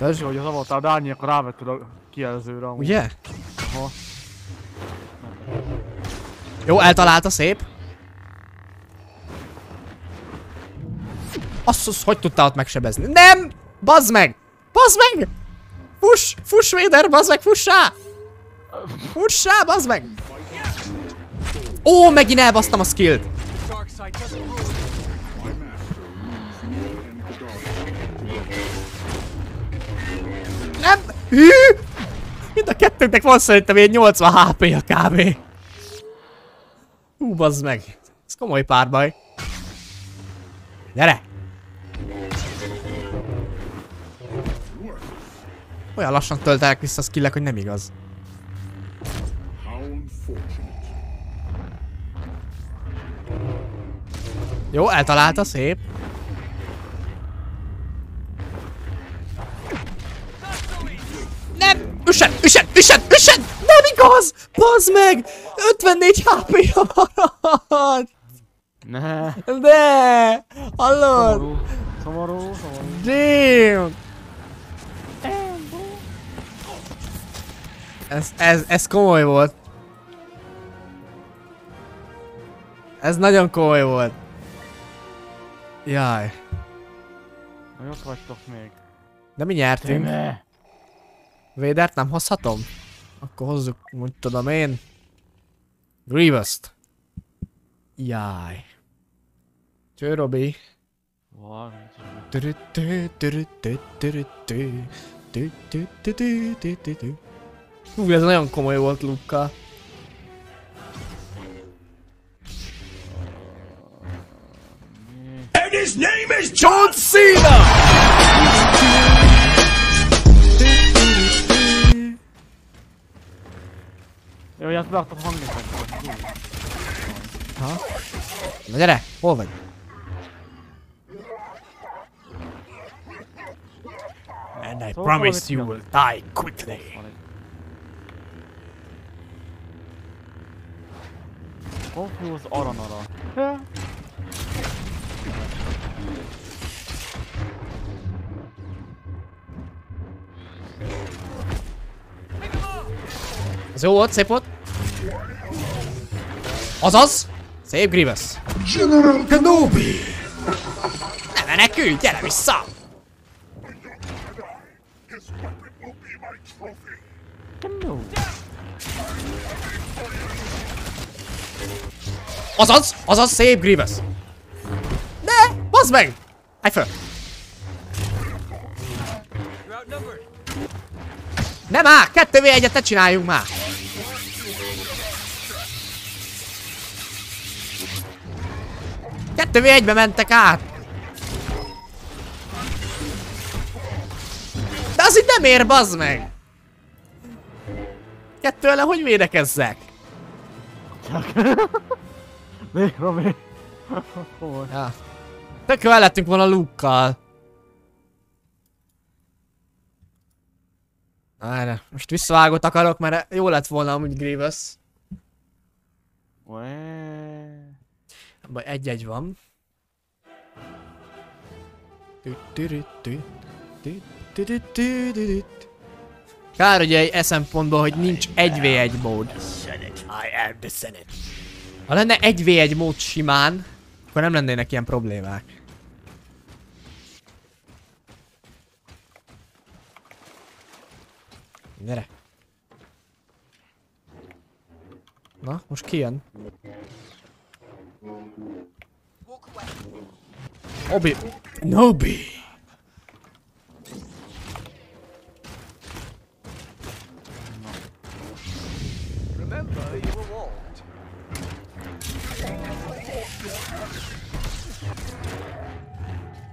Ez Jó, hogy az voltál Dányi, akkor rávetted a kijelzőre amúgy. Ugye? Aha. Jó, eltalálta, szép. Azt, azt hogy tudtál ott megsebezni? Nem! Bazd meg! Bazd meg! Fuss! Fuss, Véder! Bazd meg, fussá! Fussá, bazd meg! Ó, megint elbasztam a skillt! Hű! Mind a kettőnknek van szerintem egy 80 HP-ja kb. Hú, bazd meg. Ez komoly párbaj. Gyere! Olyan lassan töltelek vissza a skillek, hogy nem igaz. Jó, eltalálta, szép. Nem! Üssen! Üssen! Üssen! Üssen! Nem igaz! Bazd meg! 54 HP-ja maradt! Ne. De! Hallod? Szomorú. Szomorú, szomorú. Damn! Ez, ez, ez komoly volt. Ez nagyon komoly volt. Jaj. Na, ott vagytok még. De mi nyertünk. Tíme! Védert nem hozhatom? Akkor hozzuk, úgy tudom én. Grievous-t. Jaj. Cső, Robi. Hú, ez nagyon komoly volt Lukka. And his name is John Cena! Jó, hogy azt beadtad hangeffektet. Ha? Na gyere, hol vagy? And I Szóval promise valamit you nyom. will die quickly. Van egy. Confuse Aranara. Ja. Az jó volt, szép volt. Azaz! Szép Grievous. General Kenobi! Ne menekülj, gyere vissza! Azaz! Azaz, szép Grievous! Ne! Bazd meg! Állj föl! You're outnumbered. Ne már! Kettő v egyet ne csináljunk már! Kettő v egybe mentek át! De az itt nem ér, bazd meg! Kettő ellen hogy védekezzek? Még Robi. Ja. Tök jó lettünk volna Luke-kal. Várj, most visszavágót akarok, mert jó lett volna amúgy Grievous. Ué. Abban egy-egy van. Kár ugye egy eszempontból, hogy nincs 1v1 mód. Ha lenne 1v1 mód simán, akkor nem lennének ilyen problémák. Gyere. Na, most kijön. Obi... Nobi! Remember, you were warned.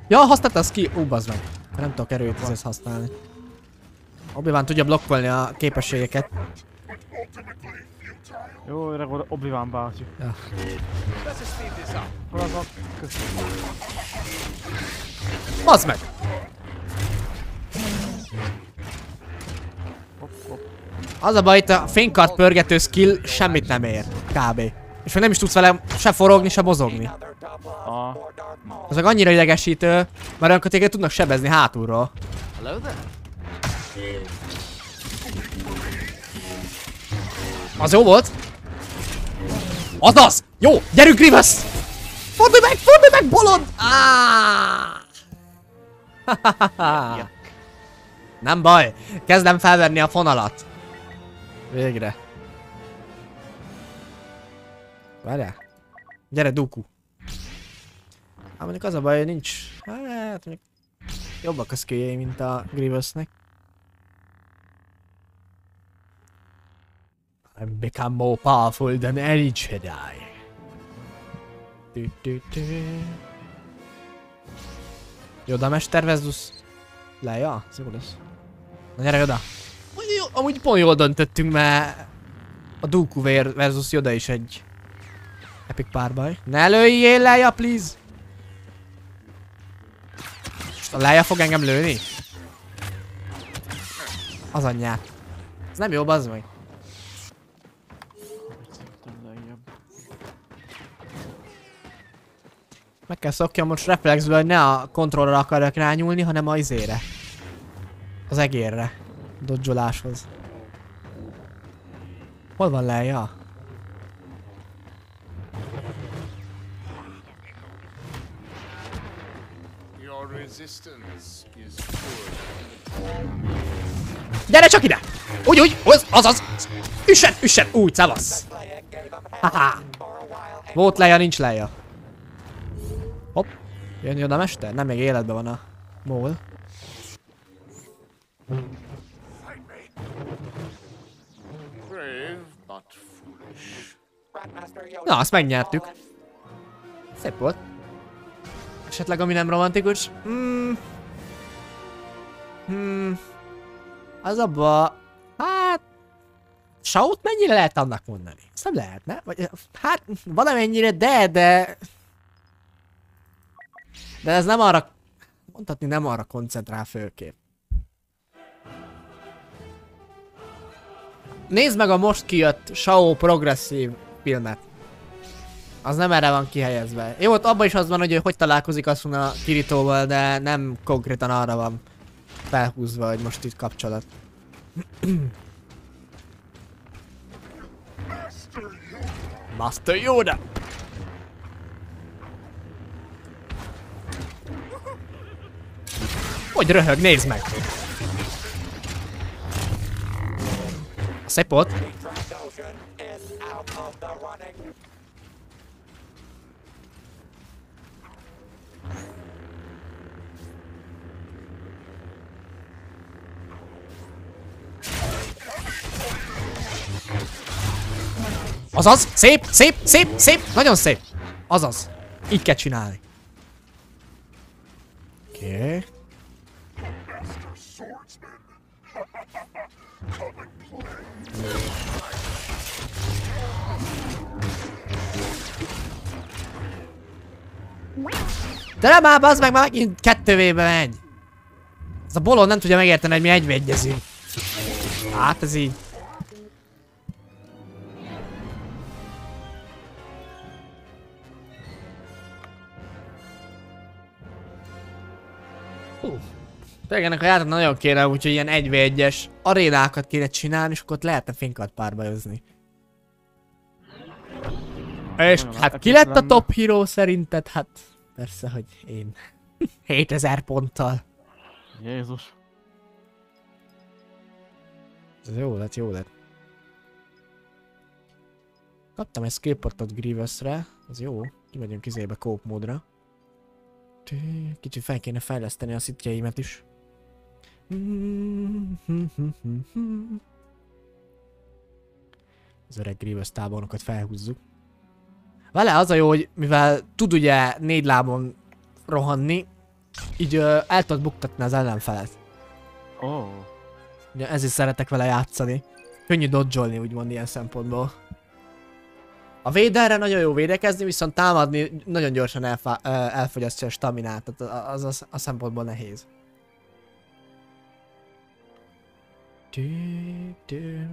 Ja, használta az ki... Ú, bazd meg. Nem tudok erőt ezt használni. obi tudja blokkolni a képességeket. Jó, öreg oda Obi-Wan bácsi. Up. Hol az a... Köszönöm. Bazd meg! Az a baj, itt a fénykart pörgető skill semmit nem ér. Kb. És még nem is tudsz vele se forogni, se mozogni. Ah. Azok annyira idegesítő, mert olyankor téged tudnak sebezni hátulról. Az jó volt? Azaz! Jó! Gyerünk, Grievous! Fordulj meg! Fordulj meg, bolond! Ah! Nem baj, kezdem felvenni a fonalat. Végre. Várjál. Gyere, Dooku. Hát mondjuk az a baj, hogy nincs... Hát mondjuk... Jobbak a skilljei, mint a Grievousnek. I've become more powerful than any Jedi. Du, du, du. Yoda mester versus Leia? Ez jó lesz. Na gyere Yoda! Jó, amúgy pont jól döntöttünk, mert a Dooku ver- versus Yoda is egy epic párbaj. Ne lőjél Leia, please! Most a Leia fog engem lőni? Az anyját. Ez nem jó, bazd meg. Szerintem lejjebb. Meg kell szokjam most reflexből, hogy ne a kontrollra akarjak rányúlni, hanem a izére. Az egérre. Dodzsoláshoz. Hol van good. Gyere csak ide! Úgy, úgy, az, azaz! Üssen, üssen! Úgy, szavasz! Haha! Volt Leia, nincs Leia. Jön, jön a mester? Nem, még életben van a mól. Na, azt megnyertük. Szép volt. Esetleg ami nem romantikus? Hmm. Hmm. Az abba... Hát... Saut mennyire lehet annak mondani? Ezt nem lehetne? Vagy, hát valamennyire, de, de... De ez nem arra... Mondhatni nem arra koncentrál főképp. Nézd meg a most kijött Shao progresszív filmet. Az nem erre van kihelyezve. Jó, ott abban is az van, hogy hogy találkozik Asuna Kiritóval, de nem konkrétan arra van felhúzva, hogy most itt kapcsolat. Master Yoda! Hogy röhög, nézd meg! A szepot? Azaz! Szép, szép, szép, szép! Nagyon szép! Azaz! Így kell csinálni. Oké. Okay. De nem már, az meg már megint kettővébe megy. Ez a bolond nem tudja megérteni, hogy mi egybeegyezünk. Hát ez így. Tényleg ennek a játék nagyon kéne, úgyhogy ilyen 1v1-es arénákat kéne csinálni, és akkor ott lehetne finkat párbajozni. És Nagyon hát ki lett a top hero szerinted? Hát persze, hogy én. 7000 ponttal. Jézus. Ez jó lett, jó lett. Kaptam egy skillpotot Grievousre, az jó. Kimegyünk izébe kóp módra. Kicsit fel kéne fejleszteni a szitjeimet is. Az öreg Grievous tábornokat felhúzzuk. Vele az a jó, hogy mivel tud ugye négy lábon rohanni, így ö, el tudod buktatni az ellenfelet. Oh. Ugye ezért szeretek vele játszani. Könnyű dodge úgymond ilyen szempontból. A védelre nagyon jó védekezni, viszont támadni nagyon gyorsan ö, elfogyasztja a staminát, tehát az, az a szempontból nehéz. Tű, tű.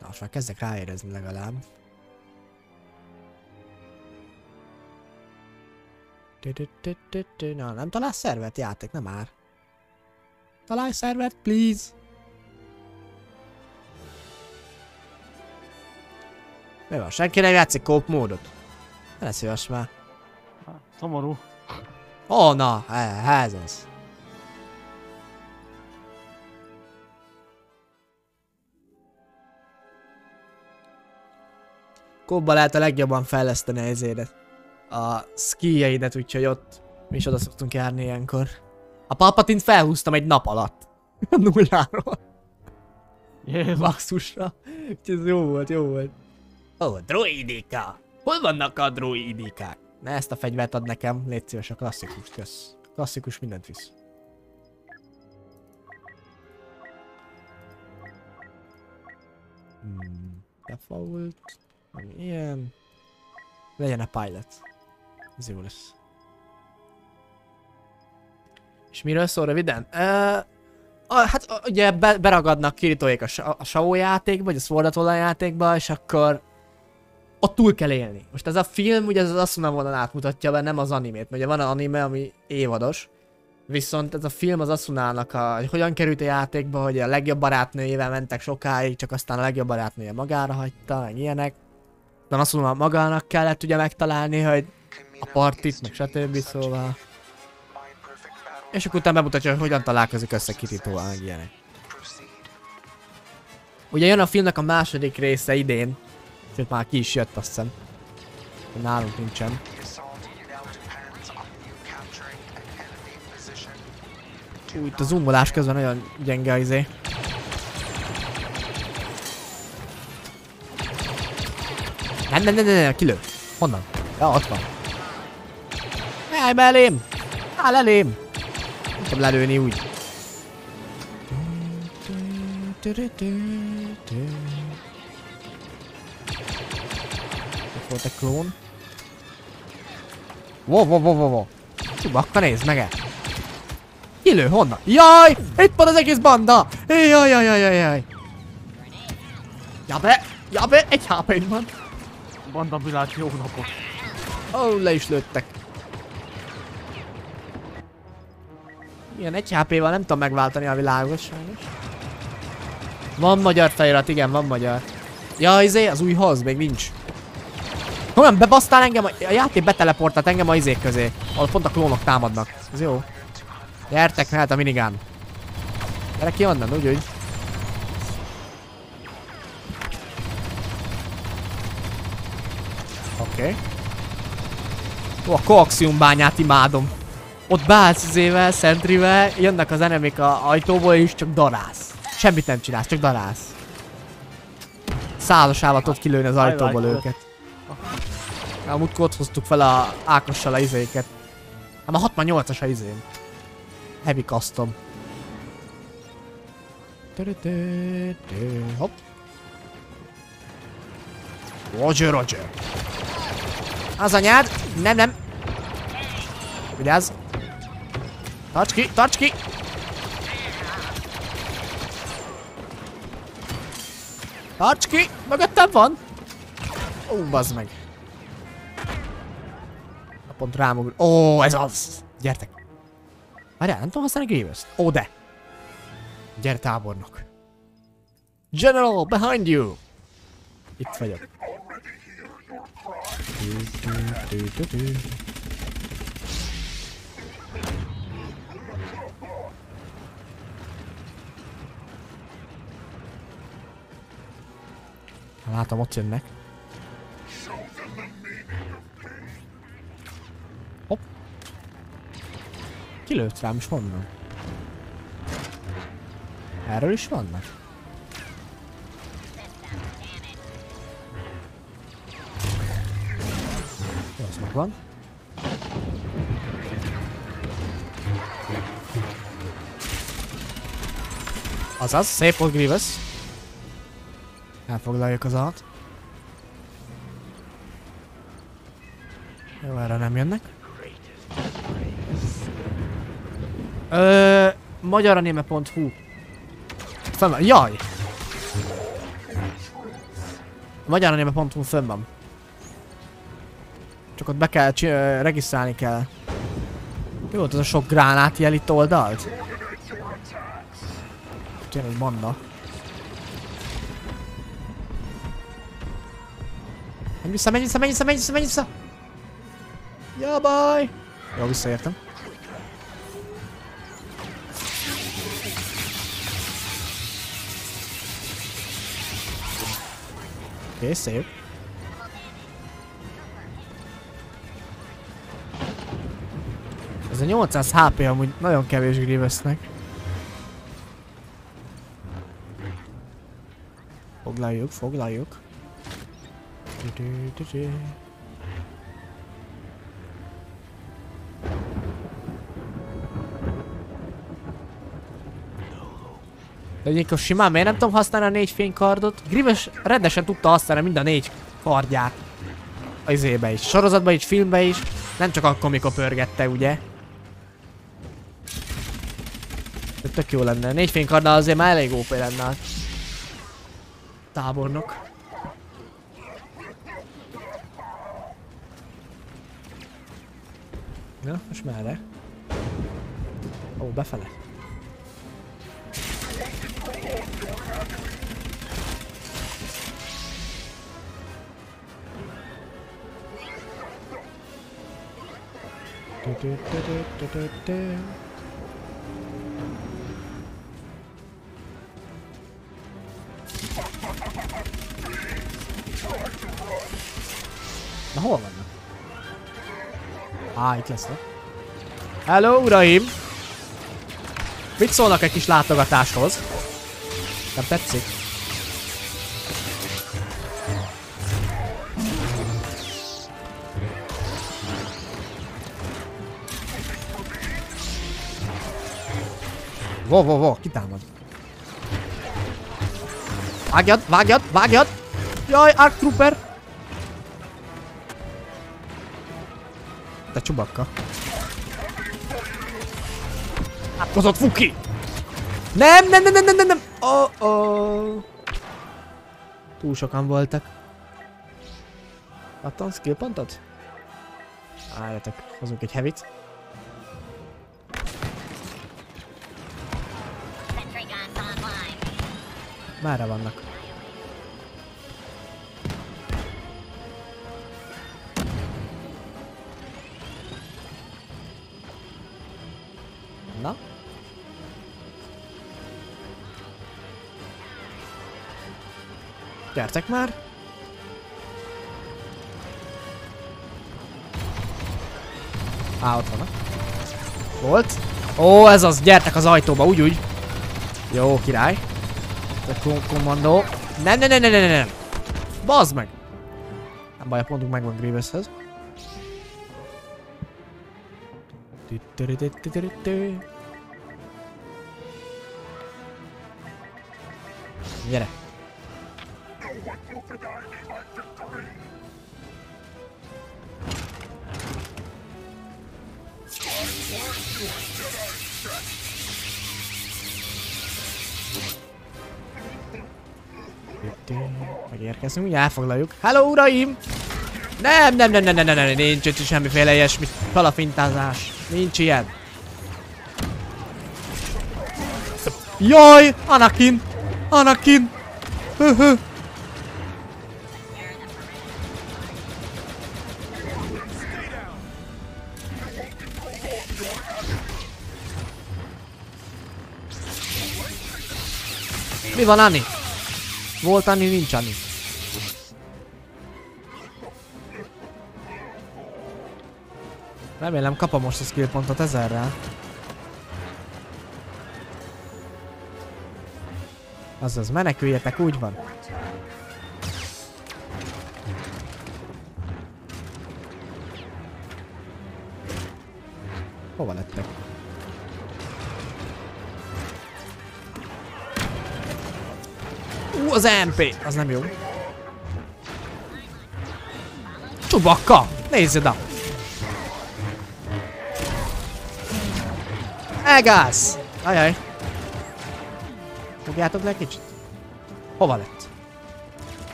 Na, most már kezdek ráérezni legalább. Na, nem találsz szervert játék, nem már. Találj szervert, please! Mi van, senki nem játszik kóp módot? Ne szíves már. Szomorú. Ó, oh, na, e- ez az. Kóba lehet a legjobban fejleszteni ezédet. A skijeidet, úgyhogy ott mi is oda szoktunk járni ilyenkor. A palpatint felhúztam egy nap alatt. Nulláról. Maxusra. Úgyhogy ez jó volt, jó volt. Ó, oh, droidika! Hol vannak a droidikák? Ne ezt a fegyvert ad nekem, légy szíves a klasszikust, kösz. Klasszikus mindent visz. Hmm, default, ami ilyen. Legyen a pilot. Ez jó lesz. És miről szól röviden? Uh, a, hát ugye be, beragadnak Kiritóék a, a Shao játékba, vagy a Sword Art játékba, és akkor ott túl kell élni. Most ez a film ugye az Asuna vonal átmutatja be, nem az animét. Ugye van az anime, ami évados, viszont ez a film az Asunának, a, hogy hogyan került a játékba, hogy a legjobb barátnőjével mentek sokáig, csak aztán a legjobb barátnője magára hagyta, meg ilyenek. De Asuna magának kellett ugye megtalálni, hogy a partit, meg stb. szóval. És akkor utána bemutatja, hogy hogyan találkozik össze Kiritóval, meg ilyenek. Ugye jön a filmnek a második része idén, sőt már ki is jött azt hiszem. Nálunk nincsen. Ú, itt a zoomolás közben nagyon gyenge izé. Nem, nem, nem, nem, nem, kilő. Honnan? Ja, ott van. Állj be elém! Áll elém! Nem tudom lelőni úgy. Ott volt egy klón. Wow, wow, wow, wow, wow. Bakka nézd meg -e. Kilő, honnan? Jaj! Itt van az egész banda! Jaj, jaj, jaj, jaj, jaj. Ja be! Ja be! Egy hp van. Banda világ, jó napot. Ó, oh, le is lőttek. Igen, egy HP-val nem tudom megváltani a világot sajnos. Van magyar felirat, igen, van magyar. Ja, izé, az új hoz, még nincs. Olyan bebasztál engem, a játék beteleportált engem a izék közé, ahol pont a klónok támadnak. Ez jó. Gyertek, mehet a minigán. Gyere ki onnan, úgy, úgy. Oké. Okay. Ó, a koaxium bányát imádom. Ott beállsz izével, szentrivel, jönnek az enemik a ajtóból és csak darálsz. Semmit nem csinálsz, csak darálsz. Százas állatot kilőni az ajtóból őket. Amúgy ott hoztuk fel a Ákossal a izéket. Hát a 68-as a izém. Heavy custom. Hopp. Roger, Roger. Az anyád! Nem, nem! Vigyázz! Tarts ki, tarts ki! Tarts ki! Mögöttem van! Ó, bazd meg! A pont rám ugr... Ó, ez az! Gyertek! Várjál, nem tudom használni Grievous-t? Ó, de! Gyere tábornok! General, behind you! Itt vagyok. Látom, ott jönnek. Hopp. Kilőtt rám, és honnan? Erről is vannak? Megvan. Azaz, szép volt Grievous. Elfoglaljuk az alt. Jó, erre nem jönnek. Ö, magyaranime.hu Fönn van. Jaj! Magyaranime.hu fönn van. Csak ott be kell, regisztrálni kell. Mi volt az a sok gránát jel itt oldalt? Tényleg egy banda. Menj vissza, menj vissza, menj vissza, menj vissza, menj vissza! Ja, baj! Jó, visszaértem. Oké, okay, szép. 800 HP amúgy nagyon kevés Grievousnek. Foglaljuk, foglaljuk. De egyébként simán miért nem tudom használni a négy fénykardot? Grievous rendesen tudta használni mind a négy kardját. A izébe is. Sorozatban is, filmbe is. Nem csak akkor, mikor pörgette, ugye? De tök jó lenne. Négy fénykarddal azért már elég OP lenne. a Tábornok. Na, most merre? Ó, befele. Du- du- du- du- du- du- du. Á, itt lesznek. Hello, uraim! Mit szólnak egy kis látogatáshoz? Nem tetszik? Vo, vo, vo, kitámad. Vágjad, vágjad, vágjad! Jaj, Arc Trooper! Te csubakka. Átkozott Fuki! Nem, nem, nem, nem, nem, nem, nem! Oh, oh. Túl sokan voltak. Adtam skill pontot? Álljatok, hozunk egy online. Merre vannak? Gyertek már! Á, ott vannak. Volt? Ó, ez az, gyertek az ajtóba, úgy, úgy. Jó, király. Kom kommandó. Nem, nem, nem, nem, nem, nem. Bazd meg! Nem baj, a pontunk megvan Grievous-hez. Gyere! Megérkezünk, ugye elfoglaljuk. Hello, uraim! Nem, nem, nem, nem, nem, nem, nem, nincs itt semmiféle ilyesmi kalafintázás. Nincs ilyen. Jaj, Anakin! Anakin! Höhö. Mi van, Ani? Volt Ani, nincs Ani. Remélem kapom most a skill pontot ezerrel. Azaz, meneküljetek, úgy van. Hova lettek? Ú, az MP! Az nem jó. Csubakka! Nézd oda! Elgász! Ajaj. Fogjátok le kicsit? Hova lett?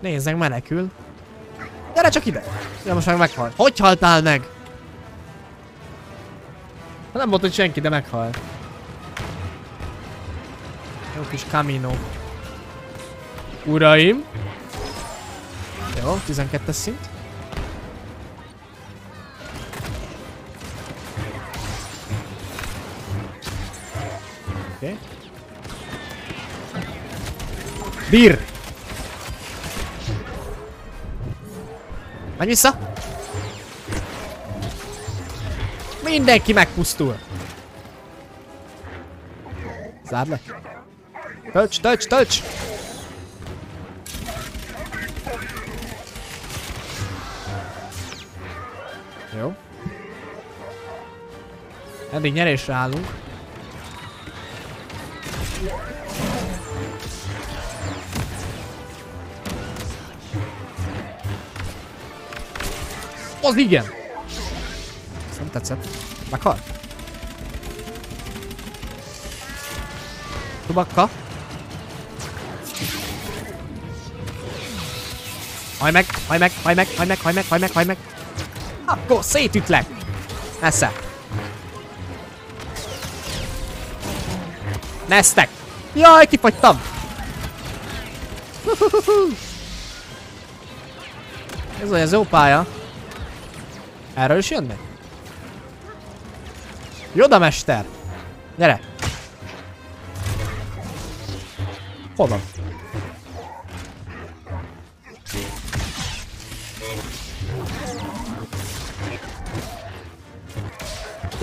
Nézzek, menekül. Gyere csak ide! Ja, most meg meghalt. Hogy haltál meg? Nem volt, hogy senki, de meghalt. Jó kis Camino. Uraim! Jó, 12-es szint. Oké. Okay. Bir! Menj vissza! Mindenki megpusztul! Zárd le! Tölts, tölts, tölts! Jó. Eddig nyerésre állunk. Az igen! Nem tetszett. Meghalt? Tubakka? Haj meg, haj meg, haj meg, haj meg, haj meg, haj meg, haj meg. Akkor szétütlek! Nesze. Nesztek! Jaj, kifagytam! Ez olyan jó pálya. Erről is jönnek? Joda mester! Gyere! Hol van?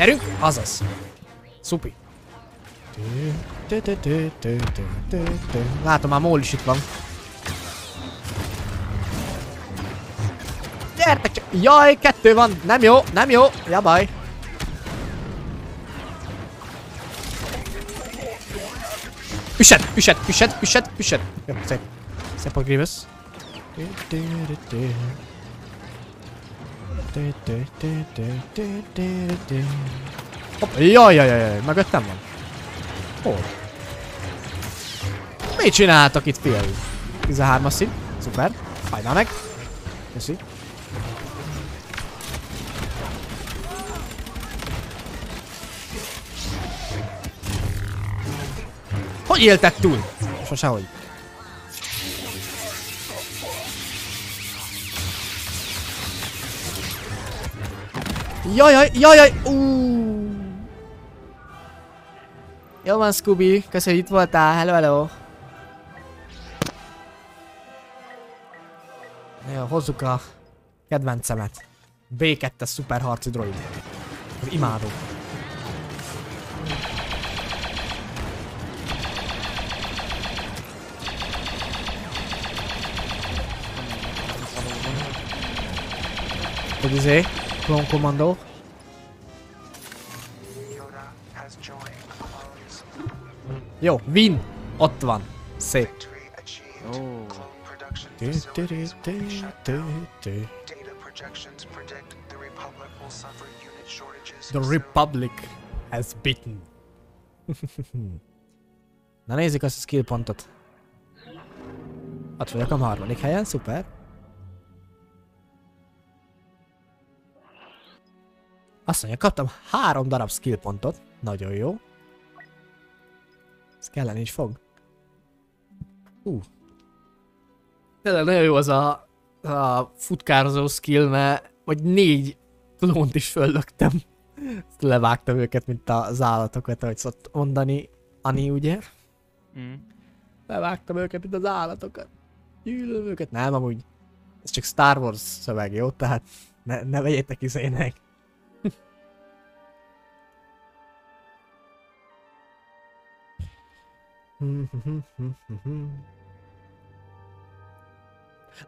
Gyerünk! Azaz! Szupi! Látom, már Mól is itt van. Gyertek csak! Jaj, kettő van! Nem jó, nem jó! Ja baj! Üsed, üsed, üsed, üsed, üsed. Jó, szép. Szép a Grievous. Hopp, jaj, jaj, jaj, mögöttem van. Hol? Mit csináltak itt, fiai? 13-as szint, szuper. Hajnál meg. Köszi. Hogy éltek túl? Sose Jajaj, jajaj, uuuuh. Jó van, Scooby. Köszönjük, hogy itt voltál. Hello, hello. Jó, hozzuk a kedvencemet. B2-es szuper harci droid. Az imádó. Hogy izé? Clone Commando. Jó, win! Ott van. Szép. The Republic has bitten. Na nézzük azt a skill pontot. Ott vagyok a harmadik helyen, szuper. Azt mondja, kaptam három darab skill pontot. Nagyon jó. Ez kellene is fog. Hú. Tényleg nagyon jó az a, a futkározó skill, mert vagy négy klónt is föllöktem. Ezt Levágtam őket, mint az állatokat, ahogy szokott mondani Ani, ugye? mm. Levágtam őket, mint az állatokat. Gyűlöm őket. Nem, amúgy. Ez csak Star Wars szöveg, jó? Tehát ne, ne vegyétek izének.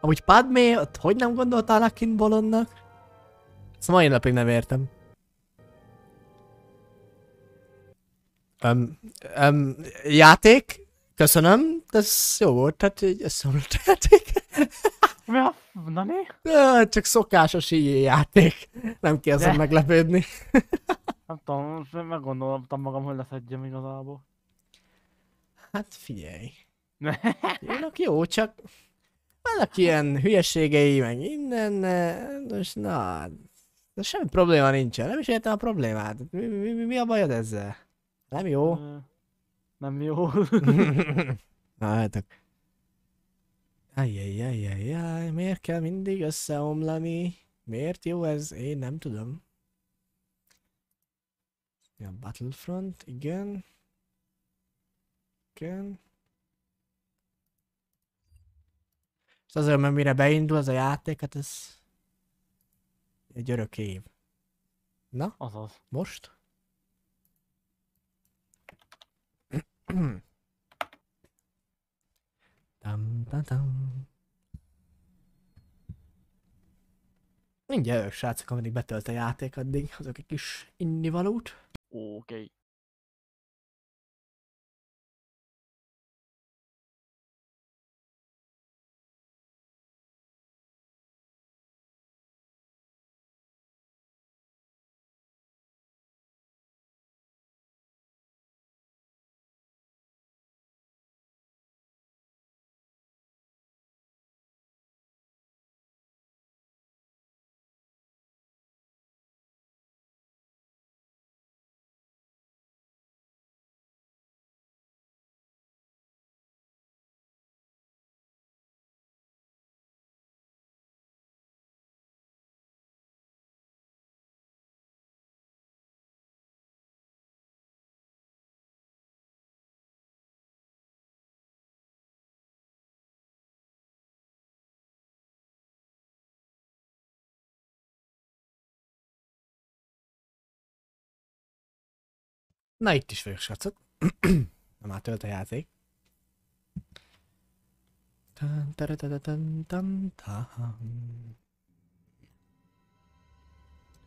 Amúgy Padmé, ott hogy nem gondoltál Anakin bolondnak? Ezt mai napig nem értem. Um, um, játék? Köszönöm, ez jó volt, tehát így összeomlott játék. Mi a... Nani? Csak szokásos így játék. Nem kell ezen meglepődni. Nem tudom, meggondoltam magam, hogy leszedjem igazából. Hát figyelj. Jónak jó, csak vannak ilyen hülyeségei, meg innen, most na, de semmi probléma nincsen, nem is értem a problémát. Mi, mi, mi, mi a bajod ezzel? Nem jó? Nem jó. Na, hát Ajjajjajjajjaj, miért kell mindig összeomlani? Miért jó ez? Én nem tudom. Ja, Battlefront, igen. Igen. És azért, mert mire beindul az a játék, hát ez egy örök év. Na, Azaz. most? Tam, tam, tam. Mindjárt srácok, ameddig betölt a játék, addig azok egy kis innivalót. Oké. Okay. Na itt is vagyok, srácok. Na már tölt a játék.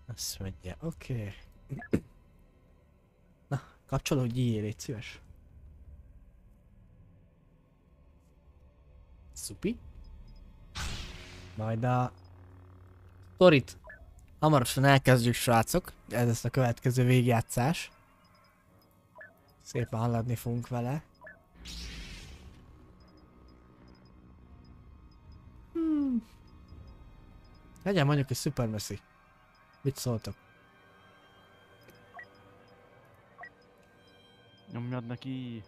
Azt mondja, oké. Okay. Na, kapcsolódj, légy szíves. Szupi. Majd a sztorit hamarosan elkezdjük, srácok. Ez lesz a következő végjátszás. Szépen haladni fogunk vele. Hmm. Legyen mondjuk egy Super Messi. Mit szóltok? Nyomjad neki.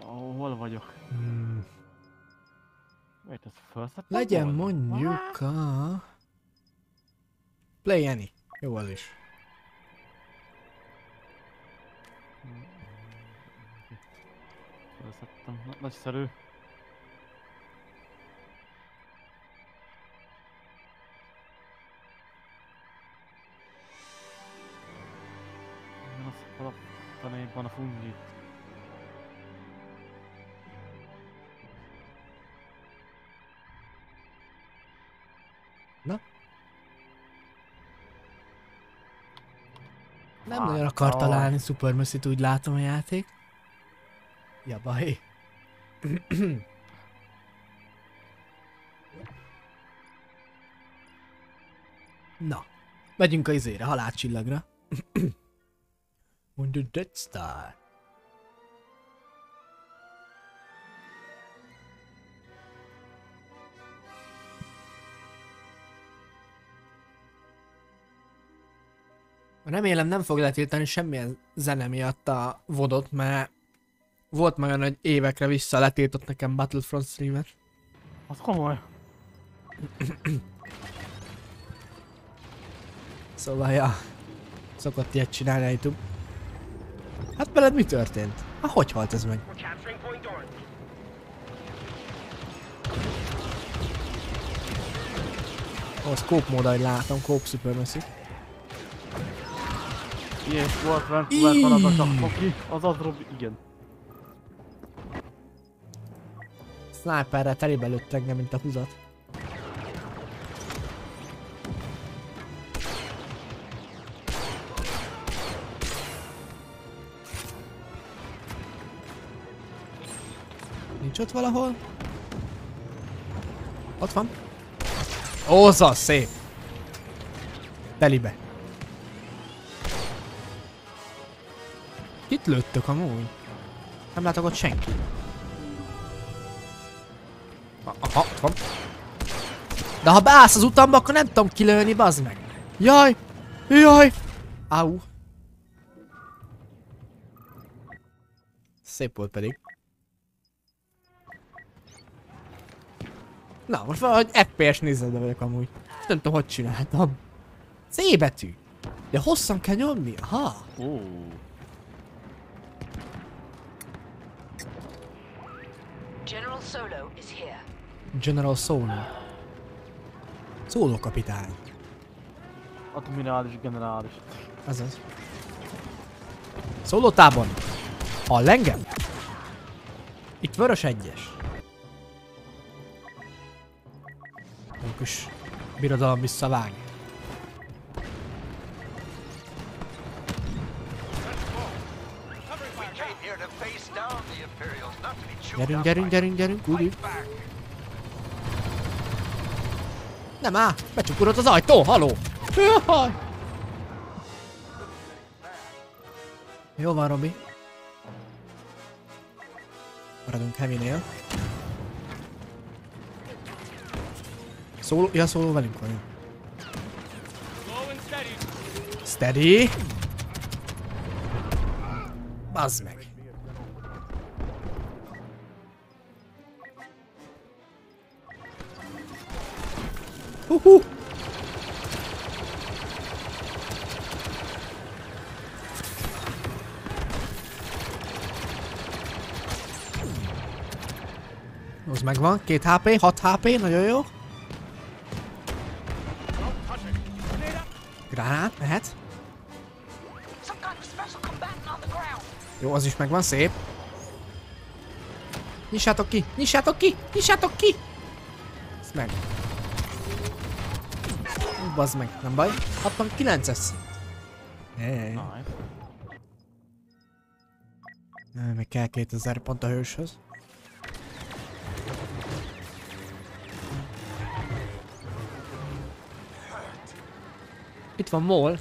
Oh, hol vagyok? Hmm. Wait, ez Legyen mondjuk a... Play Any. Jó az is. Felszedtem. Na, nagyszerű. Igen, az hol a fenékban a Nem Hát, nagyon akar találni Super Messi-t, úgy látom a játék. Ja, baj. Na, megyünk a izére, halálcsillagra. On the Death Star. Remélem nem fog letiltani semmilyen zene miatt a vodot, mert volt már olyan, hogy évekre vissza letiltott nekem Battlefront streamet. Az komoly. Szóval, ja, szokott ilyet csinálni a YouTube. Hát veled mi történt? Ah, hogy halt ez meg? Ó, az kóp mód, ahogy látom, kóp Supermassive. Is volt Vancouver van az a hoki. Az az Robi, igen. Sniperrel telébe lőtt engem, mint a húzat. Nincs ott valahol? Ott van. Óza, szép. Telibe. Kit lőttök amúgy? Nem látok ott senki. Aha, ott van. De ha beállsz az utamba, akkor nem tudom kilőni, bazd meg. Jaj! Jaj! Au. Szép volt pedig. Na, most valahogy FPS nézzetben vagyok amúgy. Nem tudom, hogy csináltam. C betű. De hosszan kell nyomni? Aha. Ó. General Solo is here. General Solo. Szóló kapitány. Admirális, generális. Azaz. Szóló tábor. Hall engem? Itt vörös egyes. Kis birodalom visszavág. Gyerünk, gyerünk, gyerünk, gyerünk, úgy. úgy. Nem áll, becsukurott az ajtó, haló! Jó van, Robi. Maradunk Heavy-nél. Szóló, ja, szóló velünk van. Steady. Bazd meg. Huhu. Az megvan, két HP, 6 HP, nagyon jó. Gránát, mehet. Jó, az is megvan, szép. Nyissátok ki, nyissátok ki, nyissátok ki! Ez meg bazd meg, nem baj. Kaptam 9-es szint. Hey. Nice. Még kell 2000 pont a hőshöz. Itt van Mol,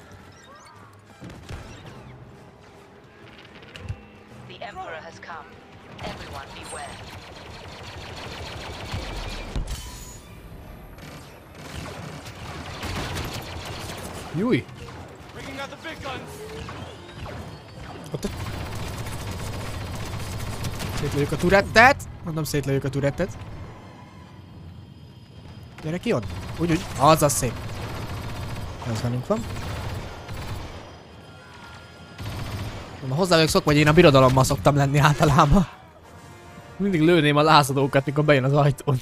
Júj! Ott Szétlőjük a turettet. Mondom, szétlőjük a turettet. Gyere ki ott. Úgy, úgy. Az az szép. Az velünk van. Mondom, hozzá vagyok szokva, hogy én a birodalommal szoktam lenni általában. Mindig lőném a lázadókat, mikor bejön az ajtón.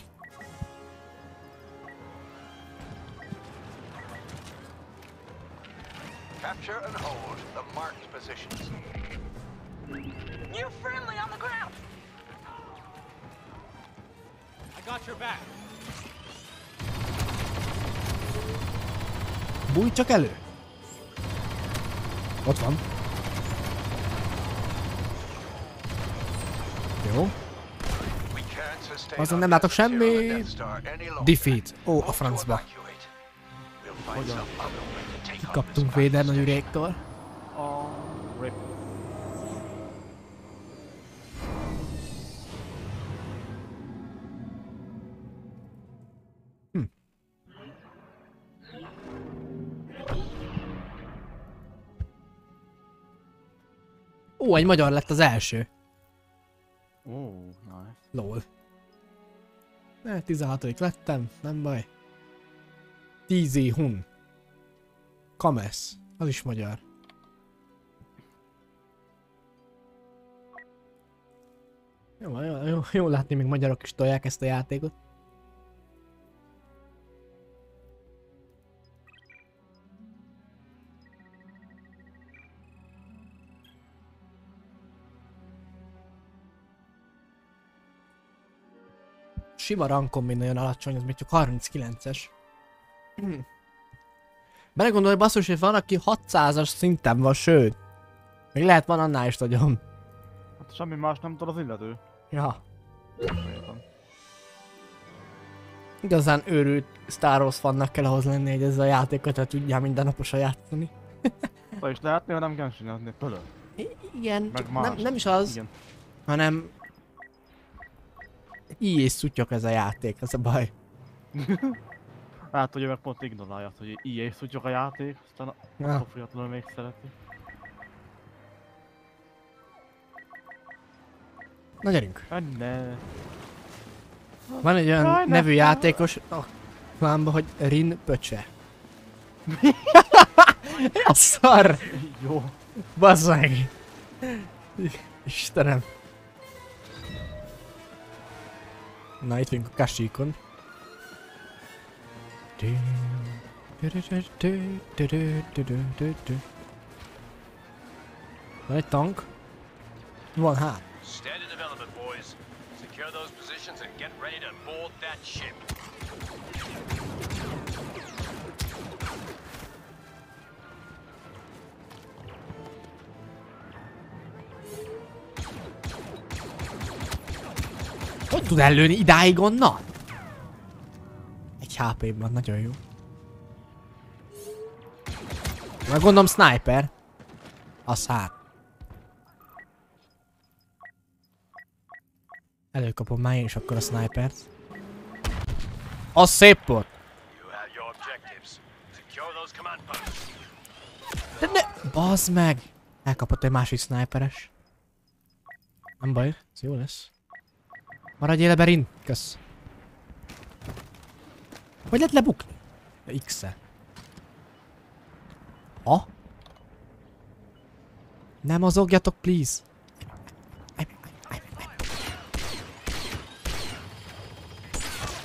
Bújj csak elő! Ott van. Jó. Azon nem látok semmi. Defeat. Ó, a francba. evacuate. We'll find some other Ó, egy magyar lett az első. Ó, nice. Lol. Ne, 16 lettem, nem baj. 10 hun. Kamesz. Az is magyar. Jó, jó, jó, jó látni, még magyarok is tolják ezt a játékot. Sima rankom még nagyon alacsony, az még csak 39-es. Belegondolj basszus, hogy van, aki 600-as szinten van, sőt. Még lehet van annál is nagyon. Hát semmi más nem tud az illető. Ja. Értem. Igazán őrült Star Wars fannak kell ahhoz lenni, hogy ez a játékot tudjál mindennaposan játszani. Te is lehet néha nem kell csinálni, pölő. I- igen, nem, nem is az, Igen. hanem... Így és szutyok ez a játék, az a baj. Hát, ő meg pont ignorálja hogy így és tudjuk a játék, aztán a Ja. attól függetlenül még szereti. Na gyerünk. Hát ne. Van egy olyan Jaj, ne nevű játékos a klámba, hogy Rin Pöcse. a szar! Jó. Bazd meg! Istenem. Na, itt vagyunk a kasíkon. Van egy tank. Van hát. Standard development, boys. Secure those positions and get ready to board that ship. Hogy tud ellőni idáig onnan? Egy hp van, nagyon jó. Meg gondolom sniper. Az hát. Előkapom már én is akkor a snipert. Az szép volt. De ne... Bazd meg! Elkapott egy másik sniperes. Nem baj, ez jó lesz. Maradj éle, Berin! Kösz. Hogy lehet lebukni? X-e. Ha? Nem mozogjatok, please.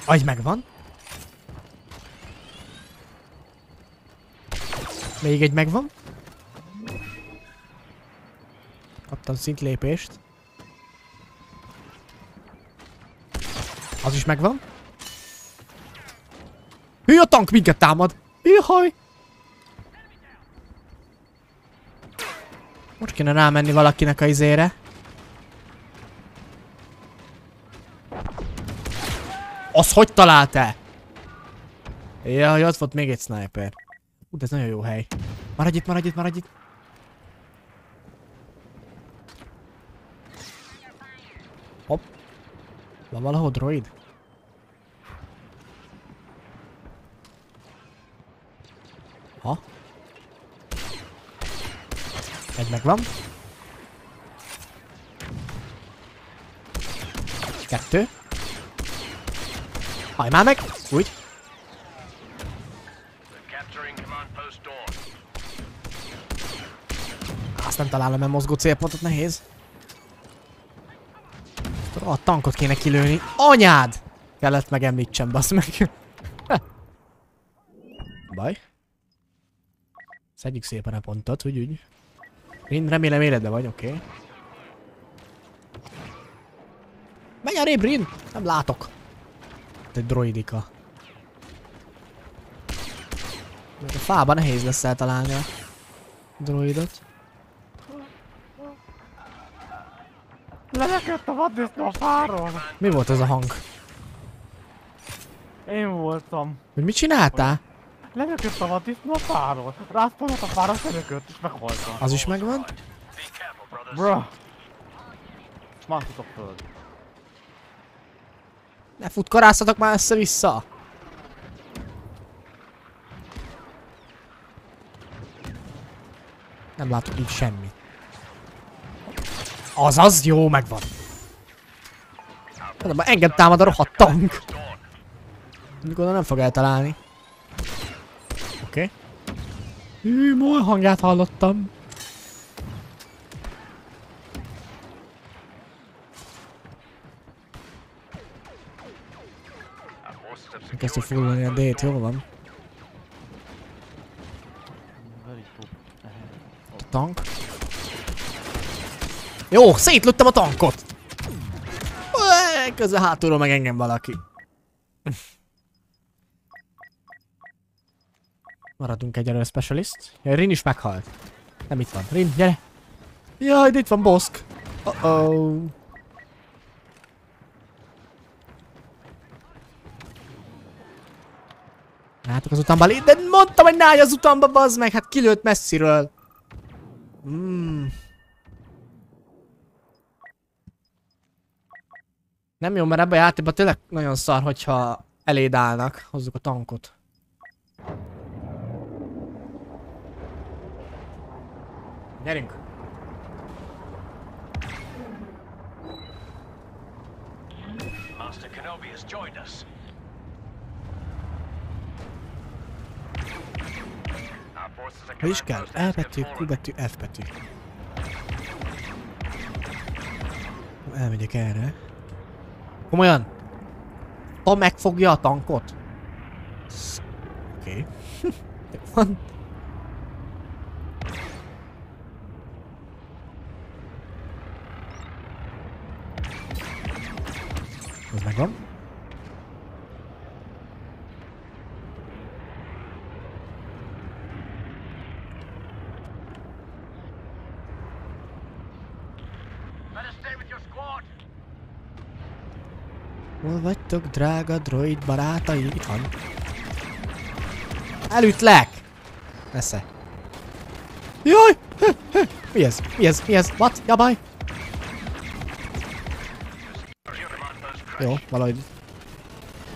Agy megvan. Még egy megvan. Kaptam szintlépést. Az is megvan. Hű, a tank minket támad! Jaj! Most kéne rámenni valakinek a izére. Az hogy talált-e? Jaj, ott volt még egy sniper. Ú, de ez nagyon jó hely. Maradj itt, maradj itt, maradj itt. Van valahol droid? Ha? Egy megvan. Kettő. Hajj már meg! Úgy. Azt nem találom, mert mozgó célpontot nehéz. A tankot kéne kilőni. Anyád! Kellett megemlítsem, basz meg. Baj. Szedjük szépen a pontot, úgy, úgy. Én remélem életben vagy, oké. Okay. Menj arrébb, Rin! Nem látok. Egy droidika. Mert a fában nehéz lesz eltalálni a droidot. Vaddisznó a fáról! Mi volt ez a hang? Én voltam. Hogy mit csináltál? Lelekett a vaddisznó a fáról. Rászpolott a fára szerökött, és meghaltam. Az is megvan? Bro. Mászatok föl. Ne futkarászatok már össze-vissza! Nem látok így semmit. Azaz, jó, megvan. Már engem támad a rohadt tank. Oda nem fog eltalálni. Oké. Okay. Hű, mol hangját hallottam. Secured fullolni a D-t, jól van. A tank. Jó, szétlőttem a tankot! Közben hátulról meg engem valaki. Maradunk egyelőre specialist. Ja, Rin is meghalt. Nem itt van. Rin, gyere! Jaj, itt van Bosk. Uh oh. Látok az utamba lé- de mondtam, hogy ne állj az utamba, bazd meg, hát kilőtt messziről. Mm. Nem jó, mert ebben a játékban tényleg nagyon szar, hogyha eléd állnak. Hozzuk a tankot. Gyerünk! Master Kenobi has joined us. Hogy is kell? E betű, Q betű, F betű. Elmegyek erre. Komolyan? Tom megfogja a tankot? Oké. Okay. Van. Ez megvan. Vagytok, drága droid barátai? Itt van. Elütlek! Esze. Jaj! Mi ez? Mi ez? Mi ez? What? Jabaj! Jó, valahogy...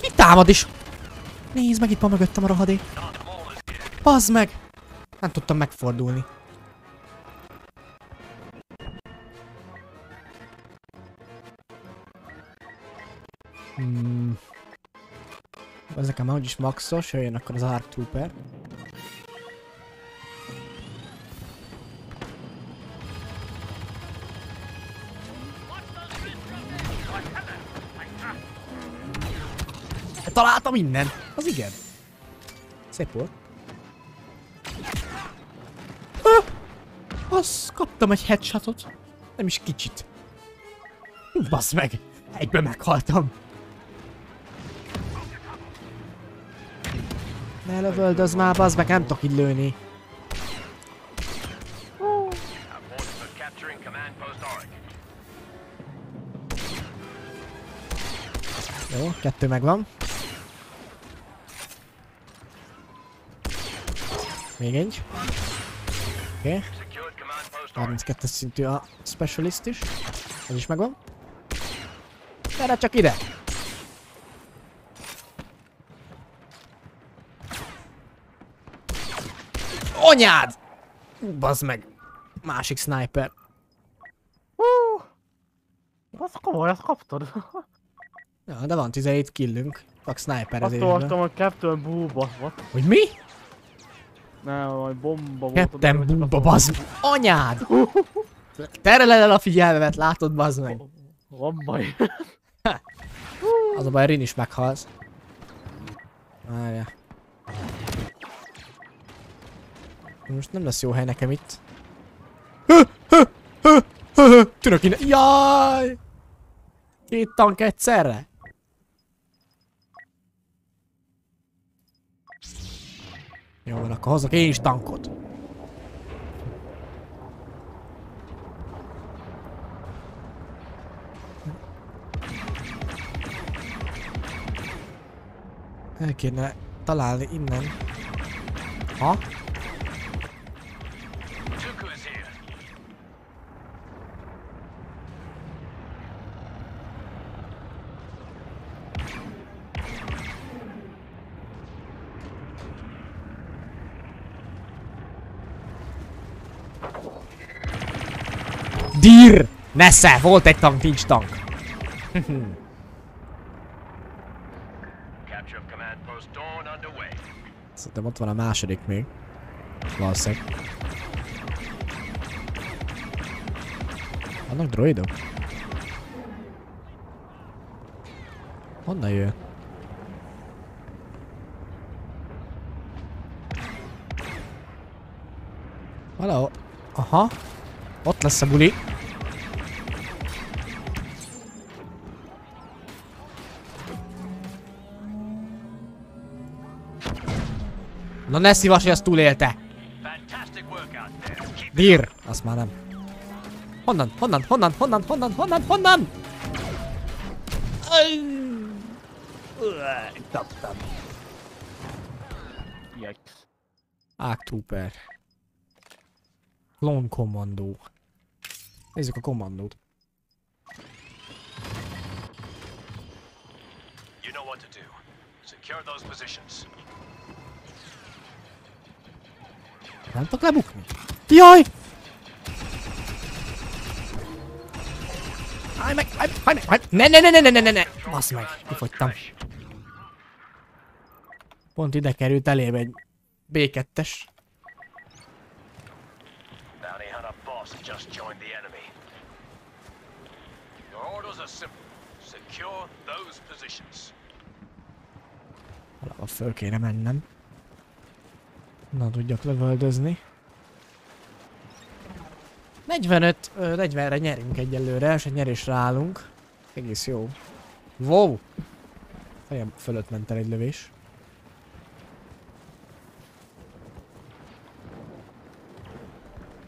Ki támad is? Nézd meg, itt van mögöttem a rohadék. Bazd meg! Nem tudtam megfordulni. Nekem ahogy is maxos, jöjjön akkor az Arc Trooper. Találtam innen! Az igen. Szép volt. Ha! Az, kaptam egy headshotot. Nem is kicsit. Basz meg! Egyben meghaltam. Ne lövöldöz már, bazd meg, nem tudok így lőni. Our forces are capturing command post Auric. Jó, kettő megvan. Még egy. Oké. Okay. Secured command post 32-es szintű a specialist is. Ez is megvan. Gyere csak ide! Anyád! Bazd meg! Másik sniper. Az komoly, azt kaptad. Ja, de van 17 killünk. Csak Azt sniperezésben. olvastam, hogy Captain Booba volt. Hogy mi? Nem, vagy bomba volt. Captain azt bazd meg. Anyád! Tereled el a figyelmemet, látod, bazd meg. Van baj. Az a baj, Rin is meghalsz. Várja. Most nem lesz jó hely nekem itt. Tűnök innen. Jaj! Két tank egyszerre? Jó van, akkor hozok én is tankot. El kéne találni innen. Ha? Dir! Nesze! Volt egy tank, nincs tank. Szerintem ott van a második még. Valószínűleg. Vannak droidok? Honnan jön? Valahol. Aha. Ott lesz a buli. Ne szívas, hogy azt túlélte! Dir! Azt már nem. Honnan? Honnan? Honnan? Honnan? Honnan? Honnan? Honnan? Kaptam. Yikes. Arc Trooper. Clone Commando. Nézzük a kommandót. You know what to do. Secure those positions. Nem tudok lebukni? Jaj! Állj meg! Állj, állj meg! Állj. Ne, ne, ne, ne, ne, ne, ne, ne! Basz meg! Kifogytam. Pont ide került elébe egy B2-es. Bounty hunter boss just joined the enemy. Your orders are simple. Secure those positions. Valahol föl kéne mennem. Na, tudjak lövöldözni. 45, ö, 40-re nyerünk egyelőre, és egy nyerésre állunk. Egész jó. Wow! Fejem fölött ment el egy lövés.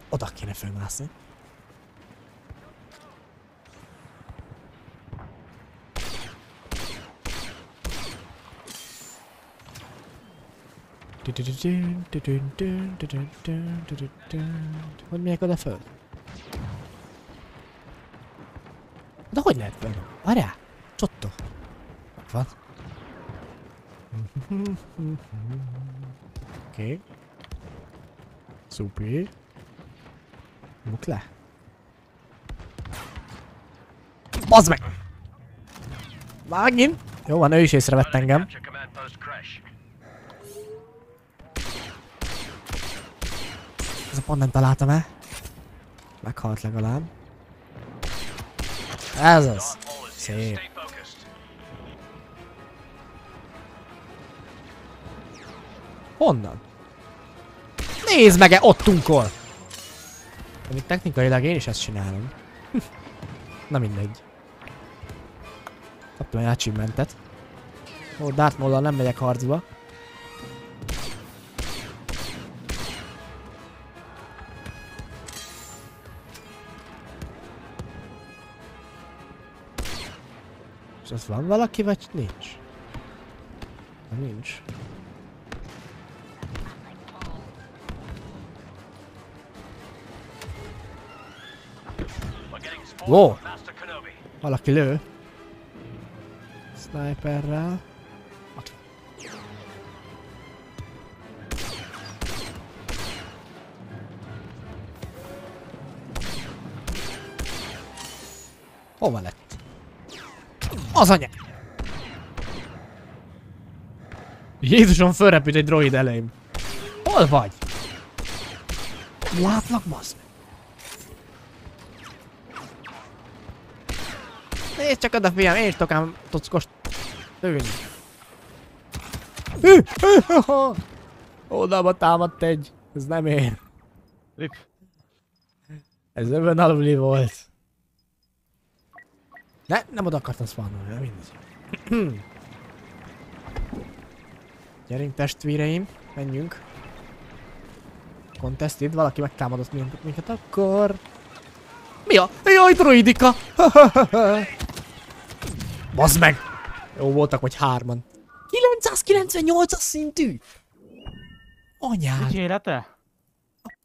Oda kéne fölmászni. Hogy megyek oda föl? De hogy lehet föl? Várjál! Csotto! Ott van. Oké. Okay. Szupi. Buk le. Bazd meg! Megint! Jó van, ő is észrevett engem. Ez a pont nem találtam el. Meghalt legalább. Ez az. Szép. Honnan? Nézd meg, -e, ott tunkol! Még technikailag én is ezt csinálom. Na mindegy. Kaptam egy achievementet. Ó, Darth Maul-al nem megyek harcba. az van valaki, vagy nincs? Na, nincs. Wow! Valaki lő. Sniperrel. Hova lett? Az anya! Jézusom, fölrepült egy droid elejém. Hol vagy? Látlak, bazd meg. Nézd csak oda, fiam, én is tokám tockos lőni. Oldalba támadt egy. Ez nem én. Rip. Ez övön aluli volt. Ne, nem oda akartam spannolni, de mindegy. Gyerünk testvéreim, menjünk. Contested, valaki megtámadott minket, akkor... Mi a? Jaj, droidika! Bazd meg! Jó voltak, vagy hárman. 998-as szintű! Anyád! Nincs élete?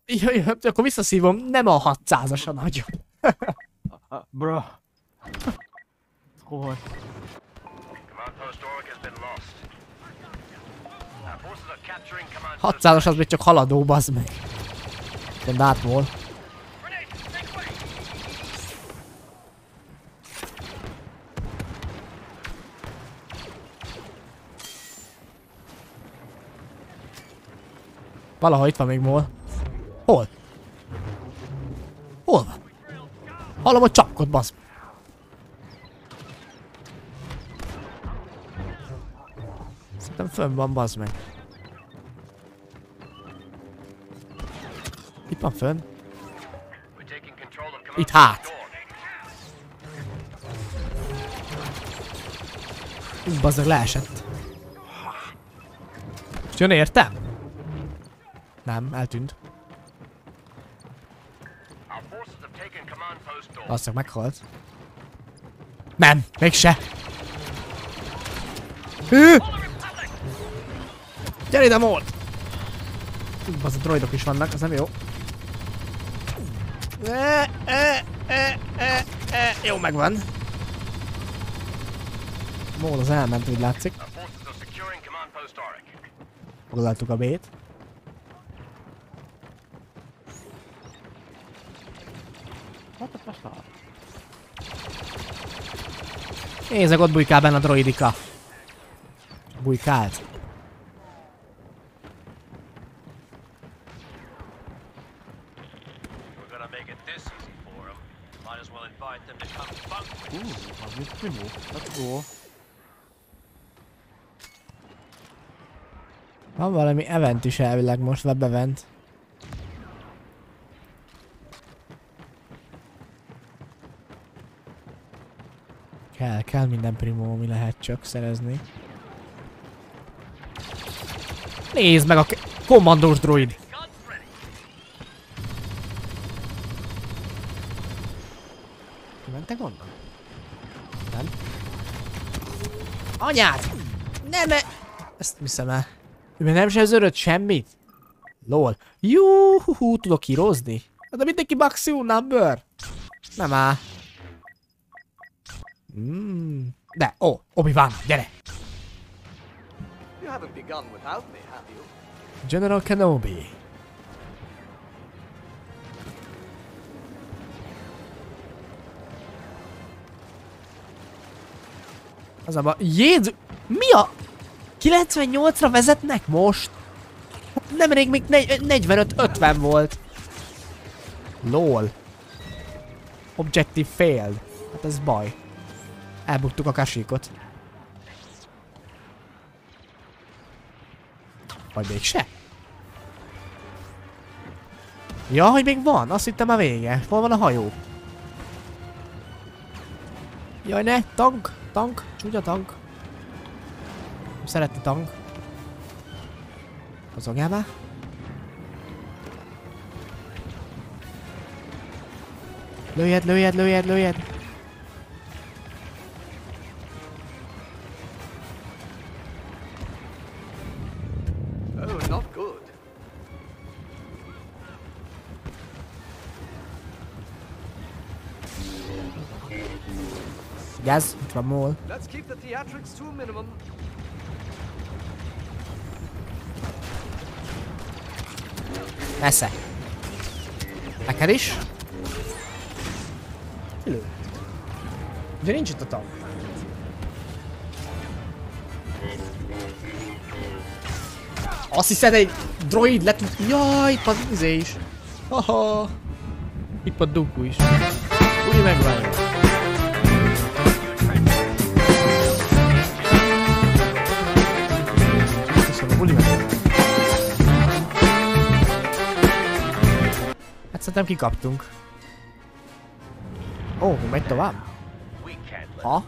Jaj, jaj, akkor visszaszívom, nem a 600-as a nagy. Uh, bro. Post. 600-as az még csak haladó, bazd meg. De Darth Valahol itt van még mól. Hol? Hol van? Hallom, hogy csapkod, bazd. meg. Szerintem fönn van, bazd meg. Itt van fönn. We're taking control of command Itt hát. post Auric. Ú, bazdmeg leesett. Most jön értem? Nem, eltűnt. Our forces have taken command post Auric. Bazdmeg meghalt. Nem, mégse. Hű! Gyere ide, Mól! Az a droidok is vannak, az nem jó. E, e, e, e, e. Jó, megvan. Mól az elment, úgy látszik. Foglaltuk a B-t. Nézzek, ott bujkál benne a droidika. Bujkált. We're gonna make it this easy for them. Might as well invite them to come bunk with Ooh, mit primo. Let's go. Van valami event is elvileg most web. Kell, kell minden primó, ami lehet csak szerezni. Nézd meg a kommandós droid! Kimentek onnan? Nem? Anyád! Ne, ne! Ezt nem hiszem el. Ő még nem zsezörött semmit? Lol. Juhuhu, tudok hírozni? De mindenki maximum number. Nem áll. Mm. De, ó, oh, Obi-Wan, gyere! You haven't begun without me, have you? General Kenobi. Az a ba... Jézus! Mi a... 98-ra vezetnek most? Hát Nemrég még negy- 45-50 volt. LOL. Objective failed. Hát ez baj. Elbuktuk a kasíkot. Vagy mégse? Ja, hogy még van? Azt hittem a vége. Hol van a hajó? Jaj ne, tank, tank, csúnya tank. Nem Szeretni tank. Mozogjál már. Lőjed, lőjed, lőjed, lőjed. Oh, not good. Vigyázz, itt van mól. A. Esze. Neked is? Kilő. Ugye nincs itt a tank. Azt hiszed egy droid le tud... Jaj, itt van izé is. Haha. Itt van Dooku is. Úgy megvárja. Szerintem kikaptunk. Ó, oh, megy tovább? A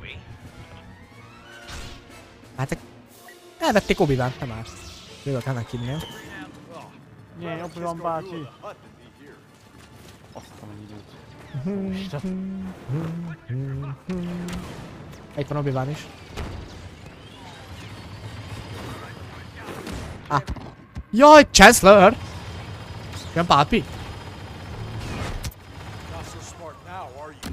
we? Hát elvették obi nem árt. Jövök Anakinnél. Nyé, jobb van bácsi. Azt a mennyi időt. Itt van obi is. Ah. Jaj, Chancellor! Jön pápi? Not so smart now, are you?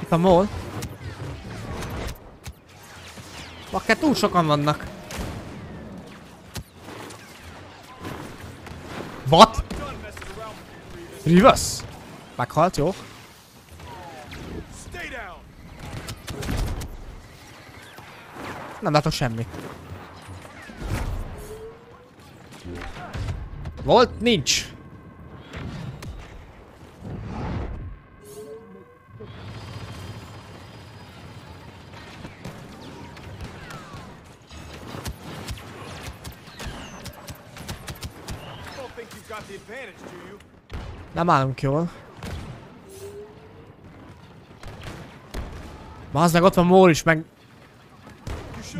Itt a mol. Bakker túl sokan vannak. What? Rivas? Meghalt, jó? Nem látok semmit. Volt? Nincs. Nem állunk jól. Bazd meg ott van Mór is, meg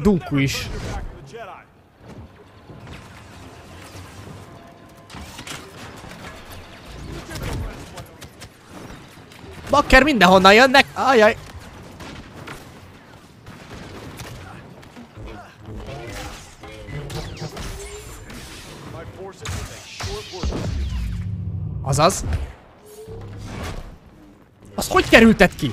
Dooku is. Bakker mindenhonnan jönnek. Ajaj. Azaz. Az hogy kerülted ki?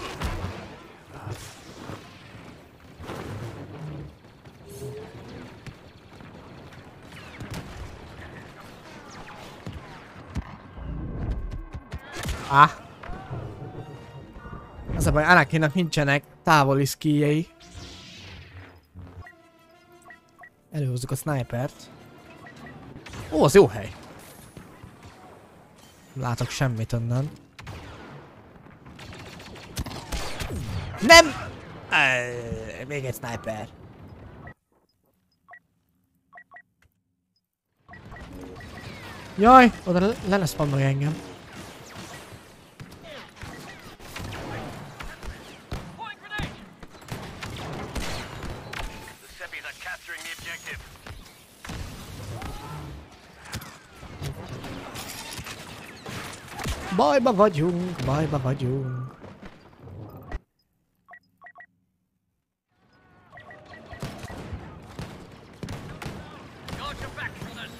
Ah. Az a baj, Anakinnak nincsenek távoli skijei. Előhozzuk a snipert. Ó, az jó hely. Látok semmit onnan. Nem! Ö, Még egy sniper. Jaj, oda le- le engem. Bajba vagyunk, bajba vagyunk. Guard your back, brothers.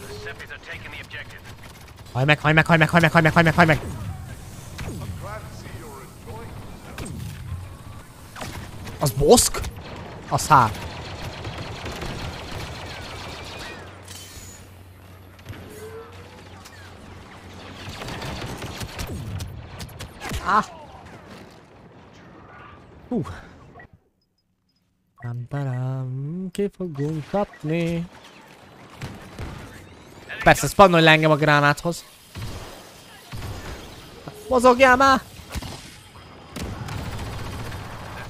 The Seppies are taking the objective. Az hát. Ah. Hú. Nem talán ki fogunk kapni. Persze, spannolj le engem a gránáthoz. Mozogjál már! The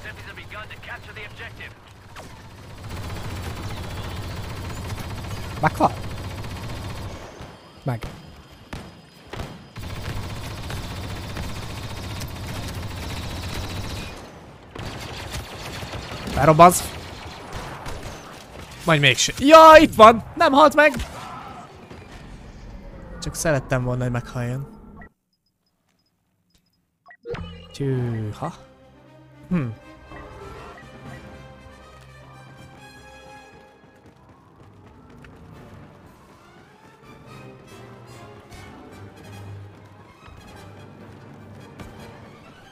Seppies have begun to capture the objective. Meghal? Meg. Felrobbansz. Majd mégse. Ja, itt van! Nem halt meg! Csak szerettem volna, hogy meghalljon. Tűha. Hm.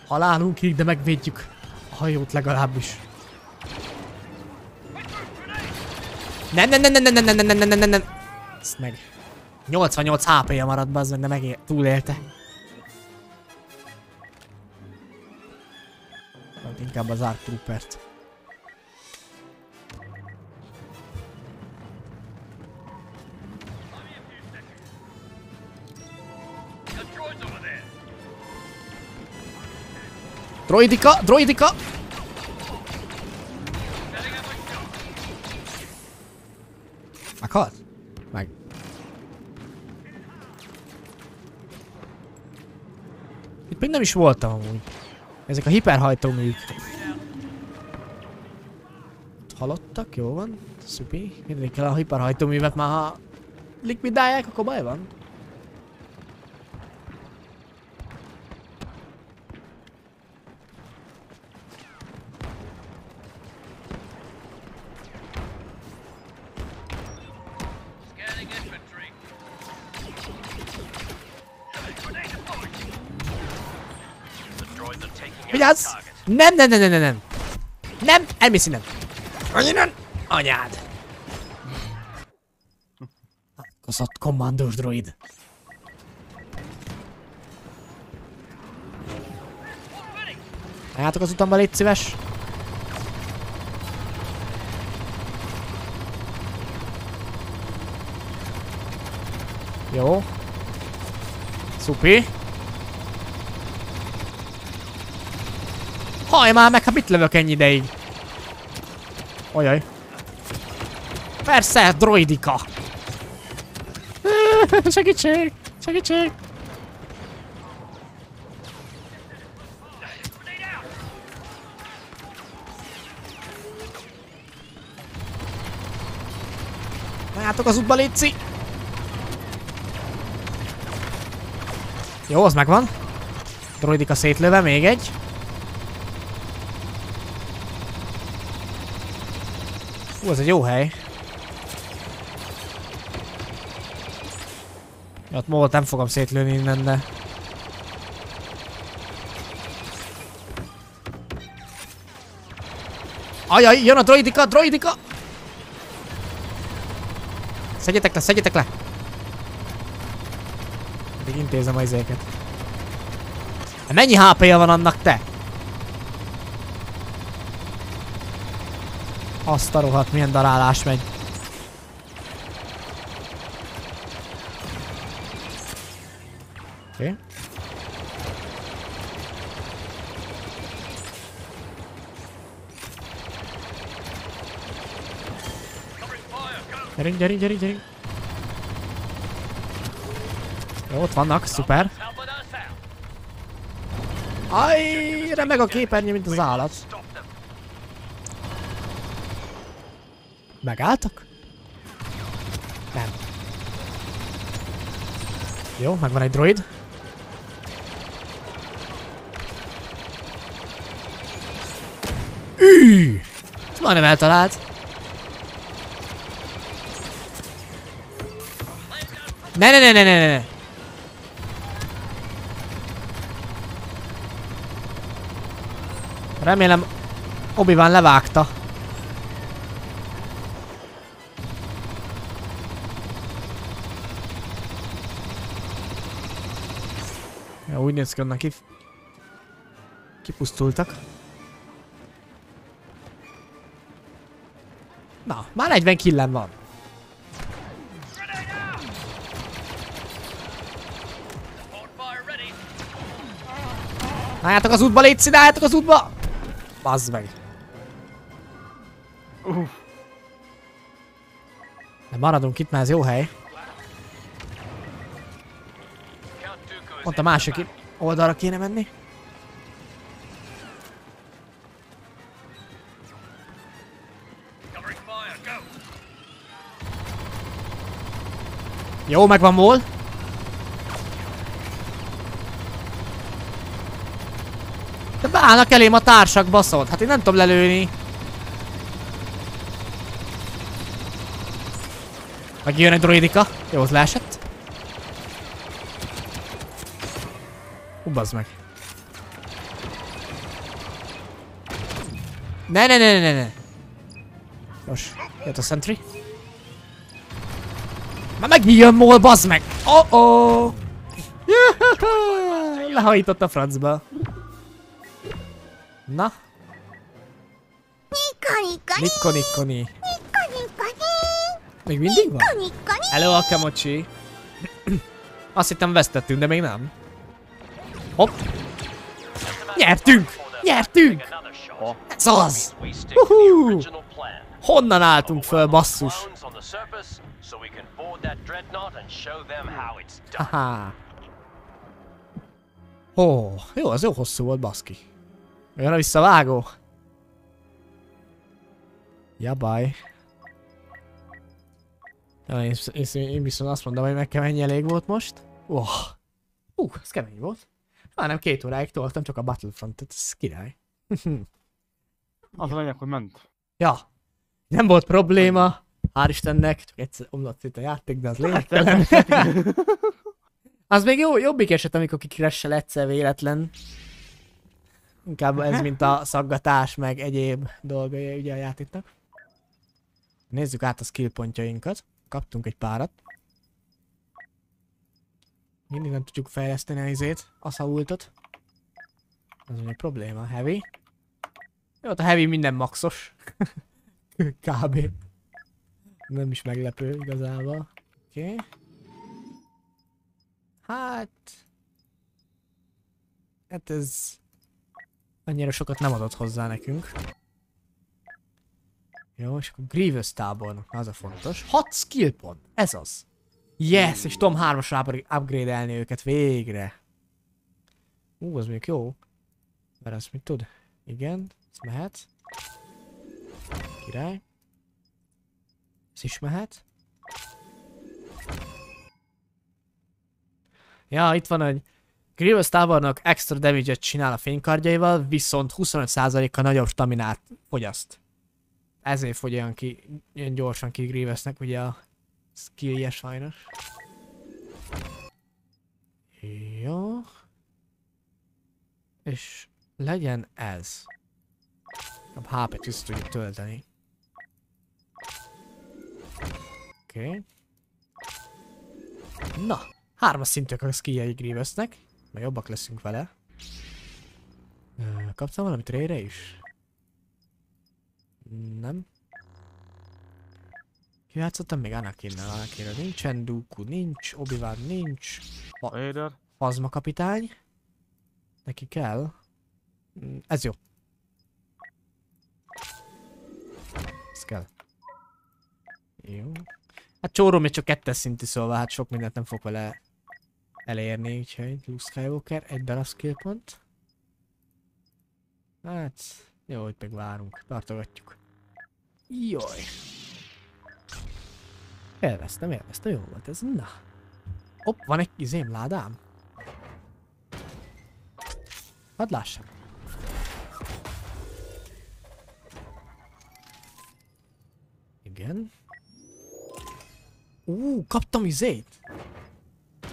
Halálunkig, de megvédjük a hajót legalábbis. Nem, nem, nem, nem, nem, nem, nem, nem, nem, nem, nem, nem. Ezt meg. 88 HP-ja maradt, bazd meg, de megél, túlélte. Hát inkább az Arc Troopert. Droidika, droidika! Még nem is voltam amúgy. Ezek a hiperhajtóműk. Ott halottak, jó van. Szupi. Mindig kell a hiperhajtóművet már ha likvidálják, akkor baj van. Vigyázz! Nem, nem, nem, nem, nem, nem. Nem, elmész innen. Innen. Anyád. Koszott kommandós droid. Álljátok az utamba, légy szíves. Jó. Szupi. Haj már meg, hát mit lövök ennyi ideig? Ojaj. Persze, droidika. Segítség! Segítség! Álljátok az útba, Léci! Jó, az megvan. Droidika szétlöve, még egy. Ez egy jó hely. Ott volt nem fogom szétlőni innen, de... Ajaj, jön a droidika, droidika! Szedjetek le, szedjetek le! Addig intézem a izéket. Mennyi HP-ja van annak te? Azt a rohadt, milyen darálás megy. Oké. Okay. Gyerünk, gyerünk, gyerünk, gyerünk. Jó, ott vannak, szuper. Aj, remeg a képernyő, mint az állat. Megálltak? Nem. Jó, megvan egy droid. Ű! Ez majdnem eltalált. Ne, ne, ne, ne, ne, ne. Remélem Obi-Wan levágta. Úgy néz ki, annak kif... Kipusztultak. Na, már 40 killem van. Álljátok az útba, légy színe, álljátok az útba! Bazd meg. Uff. De maradunk itt, mert ez jó hely. Ott a másik oldalra kéne menni. Jó, megvan mól. De beállnak elém a társak, baszod. Hát én nem tudom lelőni. Megjön egy droidika. Jó, az leesett. Bazd meg. Ne, ne, ne, ne, ne. Nos, jött a sentry. Már megint jön mól, bazd meg! Oh oh! Lehajított a francba. Na? Nikko Nikkoni. Még mindig van? Hello, Akamochi. Azt hittem vesztettünk, de még nem. Hopp. Nyertünk! Nyertünk! Ez az! Uhú! Honnan álltunk föl, basszus? Haha. Ó, jó, az jó hosszú volt, baszki. Jön a visszavágó. Ja, baj. Ja, én, én, én viszont azt mondom, hogy meg kell mennyi elég volt most. Oh. Uh, ez kemény volt. Már nem két óráig toltam, csak a Battlefront-et, ez király. Az a lényeg, hogy ment. Ja, nem volt probléma. Hál' Istennek, csak egyszer omlott szét a játék, de az lényegtelen. az még jó, jobbik eset, amikor kikressel egyszer véletlen. Inkább ez, mint a szaggatás, meg egyéb dolgai ugye a játéknak. Nézzük át a skill pontjainkat. Kaptunk egy párat. Mindig nem tudjuk fejleszteni a izét, a szaultot. Ez egy probléma. Heavy. Jó, a heavy minden maxos. Kb. Nem is meglepő igazából. Oké. Okay. Hát... Hát ez... Annyira sokat nem adott hozzá nekünk. Jó, és akkor Grievous tábornok, az a fontos. 6 skill pont, ez az. Yes, és Tom 3-asra upgrade-elni őket végre. Ú, az még jó. Mert azt mit tud? Igen, ez mehet. Király. Ez is mehet. Ja, itt van, hogy Grievous tábornok extra damage-et csinál a fénykardjaival, viszont 25%-kal nagyobb staminát fogyaszt. Ezért fogy olyan, ki, olyan gyorsan ki Grievousnek, ugye a skillje sajnos. Jó. És legyen ez. A HP-t is tudjuk tölteni. Oké. Okay. Na, hármas szintűek a skilljei Grievousnek. Mert jobbak leszünk vele. Kaptam valamit Rayre is? Nem. Játszottam még Anakinnel? Anakinről nincsen, Dooku nincs, obi nincs. Vader. Fazma kapitány. Neki kell. Mm, Ez jó. Ez kell. Jó. Hát csóró még csak kettes szintű, szóval hát sok mindent nem fog vele elérni, úgyhogy Luke Skywalker, egy darab skill pont. Hát, jó, hogy meg várunk, tartogatjuk. Jaj. Élveztem, élveztem, jó volt ez, na. Hopp, van egy izém ládám. Hadd lássam. Igen. Ú, kaptam izét!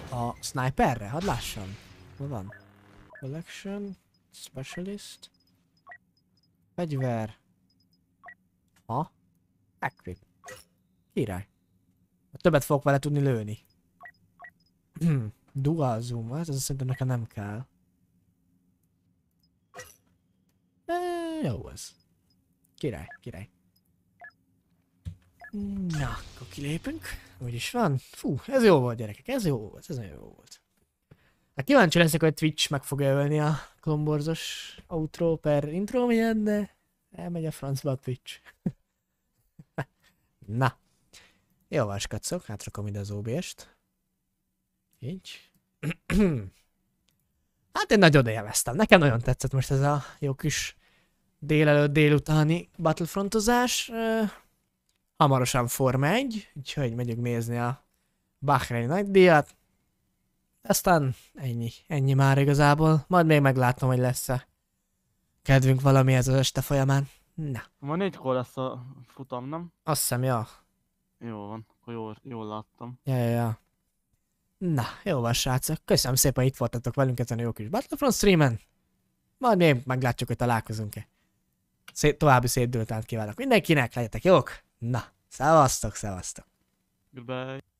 A sniperre, hadd lássam. Hol van? Collection, Specialist, Fegyver. Ha? Equip. Király. Többet fogok vele tudni lőni. Dual zoom, hát ez szerintem nekem nem kell. E, jó ez. Király, király. Na, akkor kilépünk. Úgy is van. Fú, ez jó volt gyerekek, ez jó volt, ez nagyon jó volt. Hát kíváncsi leszek, hogy Twitch meg fog ölni a klomborzos outro per intro milyen, de elmegy a francba a Twitch. Na. Jó van, skacok, átrakom ide az OBS-t. Így. hát én nagyon élveztem. Nekem nagyon tetszett most ez a jó kis délelőtt délutáni Battlefrontozás. hamarosan Forma 1, úgyhogy megyünk nézni a Bahrein nagydíjat. Aztán ennyi, ennyi már igazából. Majd még meglátom, hogy lesz-e kedvünk valamihez az este folyamán. Na, Ma négykor lesz a futam, nem? azt hiszem, ja. Jó van, akkor jól, jól láttam. Ja, ja, ja. Na, jó van, srácok. Köszönöm szépen, hogy itt voltatok velünk ezen a jó kis Battlefront streamen. Majd még meglátjuk, hogy találkozunk-e. Szép, további szép délután kívánok mindenkinek, legyetek jók! Na, szevasztok, szevasztok! Goodbye.